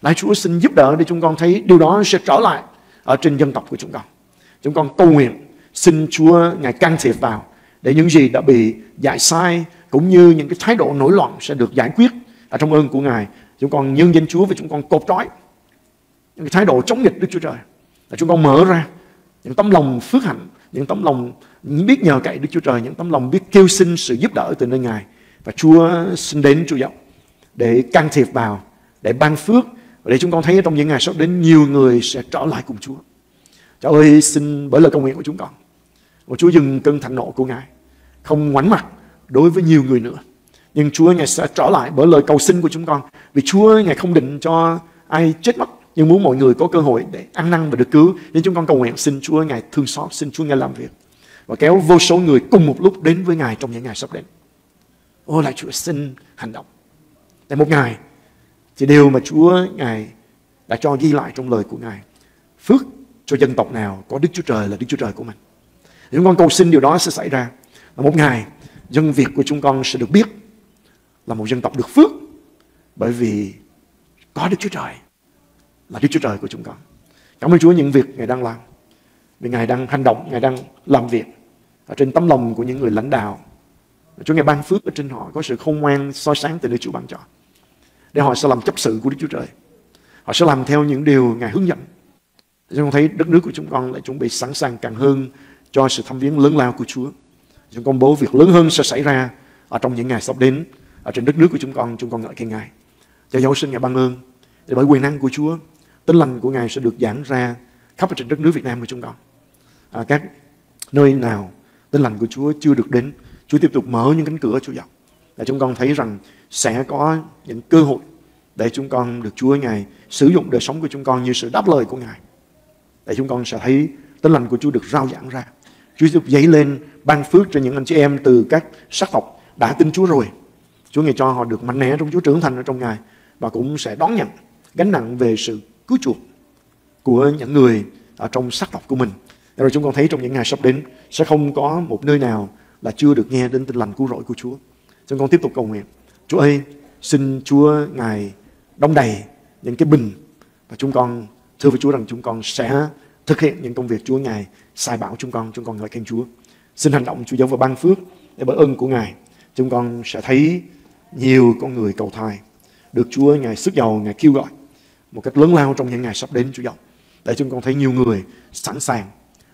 Lạy Chúa xin giúp đỡ để chúng con thấy điều đó sẽ trở lại ở trên dân tộc của chúng con. Chúng con cầu nguyện xin Chúa Ngài can thiệp vào để những gì đã bị dạy sai cũng như những cái thái độ nổi loạn sẽ được giải quyết ở trong ơn của Ngài. Chúng con nhân danh Chúa và chúng con cột trói những cái thái độ chống nghịch Đức Chúa Trời. Là chúng con mở ra những tấm lòng phước hạnh, những tấm lòng biết nhờ cậy Đức Chúa Trời, những tấm lòng biết kêu xin sự giúp đỡ từ nơi Ngài. Và Chúa xin đến Chúa động để can thiệp vào, để ban phước, và để chúng con thấy trong những ngày sắp đến nhiều người sẽ trở lại cùng Chúa. Chúa ơi, xin bởi lời cầu nguyện của chúng con, Và Chúa dừng cơn thạnh nộ của Ngài, không ngoảnh mặt đối với nhiều người nữa. Nhưng Chúa Ngài sẽ trở lại bởi lời cầu xin của chúng con. Vì Chúa Ngài không định cho ai chết mất nhưng muốn mọi người có cơ hội để ăn năn và được cứu. Nên chúng con cầu nguyện xin Chúa Ngài thương xót, xin Chúa Ngài làm việc và kéo vô số người cùng một lúc đến với Ngài trong những ngày sắp đến. Ôi lại Chúa xin hành động. Tại một ngày thì điều mà Chúa Ngài đã cho ghi lại trong lời của Ngài. Phước cho dân tộc nào có Đức Chúa Trời là Đức Chúa Trời của mình. Chúng con cầu xin điều đó sẽ xảy ra. Và một ngày dân Việt của chúng con sẽ được biết là một dân tộc được phước bởi vì có Đức Chúa Trời là Đức Chúa Trời của chúng con. Cảm ơn Chúa những việc Ngài đang làm. Vì Ngài đang hành động, Ngài đang làm việc ở trên tấm lòng của những người lãnh đạo. Chúa Ngài ban phước ở trên họ có sự khôn ngoan soi sáng từ nơi Chúa ban cho. Để họ sẽ làm chấp sự của Đức Chúa Trời. Họ sẽ làm theo những điều Ngài hướng dẫn. Chúng con thấy đất nước của chúng con lại chuẩn bị sẵn sàng càng hơn cho sự thăm viếng lớn lao của Chúa. Chúng con bố việc lớn hơn sẽ xảy ra ở trong những ngày sắp đến ở trên đất nước của chúng con. Chúng con ngợi khen Ngài. Cho dấu xin Ngài ban ơn. Để bởi quyền năng của Chúa, tinh lành của Ngài sẽ được giảng ra khắp ở trên đất nước Việt Nam của chúng con. À, các nơi nào tinh lành của Chúa chưa được đến, Chúa tiếp tục mở những cánh cửa Chúa dọc. Để chúng con thấy rằng sẽ có những cơ hội để chúng con được Chúa Ngài sử dụng đời sống của chúng con như sự đáp lời của Ngài. Để chúng con sẽ thấy tinh lành của Chúa được rao giảng ra. Chúa tiếp tục dấy lên ban phước cho những anh chị em từ các sắc tộc đã tin Chúa rồi. Chúa Ngài cho họ được mạnh mẽ trong Chúa trưởng thành ở trong Ngài, và cũng sẽ đón nhận gánh nặng về sự cứu chuộc của những người ở trong sắc tộc của mình. Rồi chúng con thấy trong những ngày sắp đến, sẽ không có một nơi nào là chưa được nghe đến tin lành cứu rỗi của Chúa. Chúng con tiếp tục cầu nguyện. Chúa ơi, xin Chúa Ngài đóng đầy những cái bình và chúng con thưa với Chúa rằng chúng con sẽ thực hiện những công việc Chúa Ngài sai bảo chúng con. Chúng con ngợi khen Chúa. Xin hành động Chúa giáo và ban phước để bởi ơn của Ngài. Chúng con sẽ thấy nhiều con người cầu thai được Chúa Ngài sức giàu, Ngài kêu gọi một cách lớn lao trong những ngày sắp đến Chúa dòng. Để chúng con thấy nhiều người sẵn sàng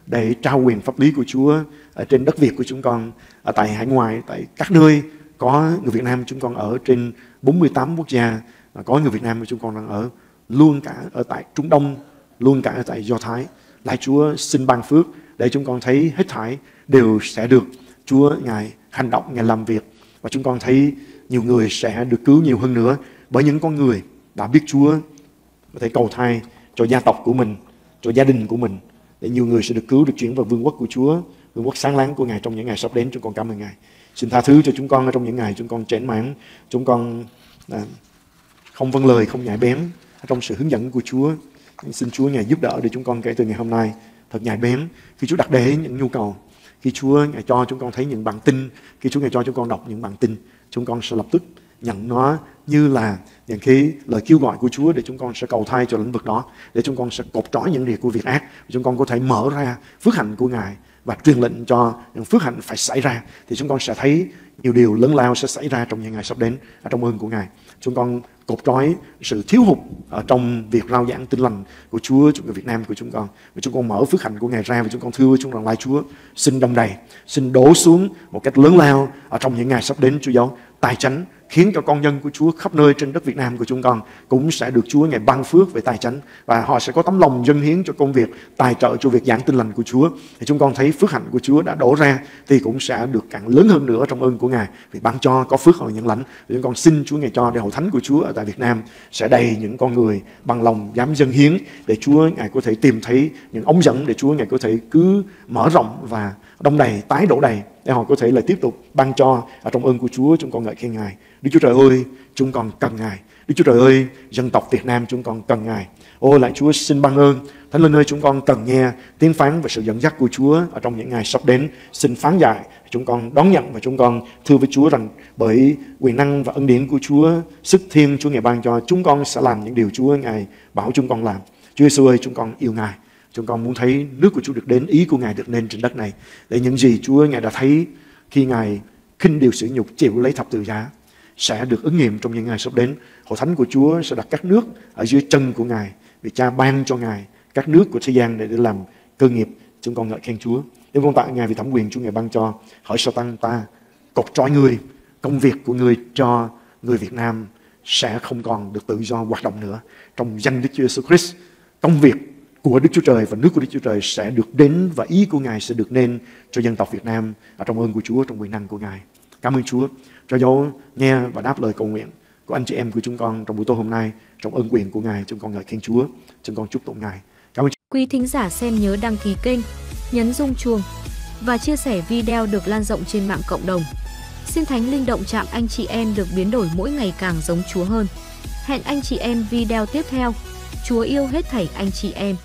để trao quyền pháp lý của Chúa ở trên đất Việt của chúng con, ở tại hải ngoại, tại các nơi có người Việt Nam chúng con ở trên 48 quốc gia, và có người Việt Nam của chúng con đang ở luôn cả ở tại Trung Đông, luôn cả ở tại Do Thái. Lại Chúa xin ban phước để chúng con thấy hết thảy đều sẽ được Chúa Ngài hành động, Ngài làm việc. Và chúng con thấy nhiều người sẽ được cứu nhiều hơn nữa bởi những con người đã biết Chúa có thể cầu thai cho gia tộc của mình, cho gia đình của mình để nhiều người sẽ được cứu, được chuyển vào vương quốc của Chúa, vương quốc sáng láng của Ngài trong những ngày sắp đến. Chúng con cảm ơn Ngài. Xin tha thứ cho chúng con trong những ngày chúng con chén mãn, chúng con à, không vâng lời, không nhạy bén trong sự hướng dẫn của Chúa. Xin Chúa Ngài giúp đỡ để chúng con kể từ ngày hôm nay thật nhạy bén khi Chúa đặt để những nhu cầu khi Chúa Ngài cho chúng con thấy những bản tin khi Chúa Ngài cho chúng con đọc những bản tin chúng con sẽ lập tức nhận nó như là những cái lời kêu gọi của Chúa để chúng con sẽ cầu thay cho lĩnh vực đó, để chúng con sẽ cột trói những việc của việc ác chúng con có thể mở ra phước hạnh của Ngài và truyền lệnh cho những phước hạnh phải xảy ra, thì chúng con sẽ thấy nhiều điều lớn lao sẽ xảy ra trong những ngày sắp đến ở trong ơn của Ngài. Chúng con cột trói sự thiếu hụt ở trong việc rao giảng tin lành của Chúa của người Việt Nam của chúng con. Và chúng con mở phước hạnh của Ngài ra và chúng con thưa chúng con lai Chúa, xin đông đầy, xin đổ xuống một cách lớn lao ở trong những ngày sắp đến, Chúa giáo, tài chánh khiến cho con nhân của Chúa khắp nơi trên đất Việt Nam của chúng con cũng sẽ được Chúa ngày ban phước về tài chánh. Và họ sẽ có tấm lòng dân hiến cho công việc, tài trợ cho việc giảng tin lành của Chúa. Thì chúng con thấy phước hạnh của Chúa đã đổ ra thì cũng sẽ được càng lớn hơn nữa trong ơn của Ngài. Vì ban cho có phước họ nhận lãnh. Thì chúng con xin Chúa ngày cho để hậu thánh của Chúa ở tại Việt Nam sẽ đầy những con người bằng lòng dám dân hiến để Chúa ngài có thể tìm thấy những ống dẫn để Chúa ngài có thể cứ mở rộng và đông đầy tái đổ đầy để họ có thể là tiếp tục ban cho ở trong ơn của Chúa chúng con ngợi khen Ngài. Đức Chúa Trời ơi, chúng con cần Ngài. Đức Chúa Trời ơi, dân tộc Việt Nam chúng con cần Ngài. Ôi lại Chúa xin ban ơn. Thánh Linh ơi, chúng con cần nghe tiếng phán và sự dẫn dắt của Chúa ở trong những ngày sắp đến. Xin phán dạy, chúng con đón nhận và chúng con thưa với Chúa rằng bởi quyền năng và ân điển của Chúa, sức thiên Chúa Ngài ban cho chúng con sẽ làm những điều Chúa Ngài bảo chúng con làm. Chúa Giêsu ơi, chúng con yêu Ngài. Chúng con muốn thấy nước của Chúa được đến, ý của Ngài được nên trên đất này. Để những gì Chúa Ngài đã thấy khi Ngài khinh điều sự nhục chịu lấy thập tự giá sẽ được ứng nghiệm trong những ngày sắp đến. Hội thánh của Chúa sẽ đặt các nước ở dưới chân của Ngài vì Cha ban cho Ngài các nước của thế gian để để làm cơ nghiệp. Chúng con ngợi khen Chúa. Nếu con tạ Ngài vì thẩm quyền Chúa Ngài ban cho. Hỏi sao tăng ta cột trói người, công việc của người cho người Việt Nam sẽ không còn được tự do hoạt động nữa. Trong danh Đức Chúa Jesus Christ, công việc của Đức Chúa Trời và nước của Đức Chúa Trời sẽ được đến và ý của Ngài sẽ được nên cho dân tộc Việt Nam ở trong ơn của Chúa, trong quyền năng của Ngài. Cảm ơn Chúa. Cho dấu nghe và đáp lời cầu nguyện của anh chị em của chúng con trong buổi tối hôm nay trong ơn quyền của Ngài. Chúng con ngợi khen Chúa. Chúng con chúc tụng Ngài. Cảm ơn quý thính giả xem nhớ đăng ký kênh nhấn rung chuông và chia sẻ video được lan rộng trên mạng cộng đồng. Xin thánh linh động chạm anh chị em được biến đổi mỗi ngày càng giống Chúa hơn. Hẹn anh chị em video tiếp theo. Chúa yêu hết thảy anh chị em.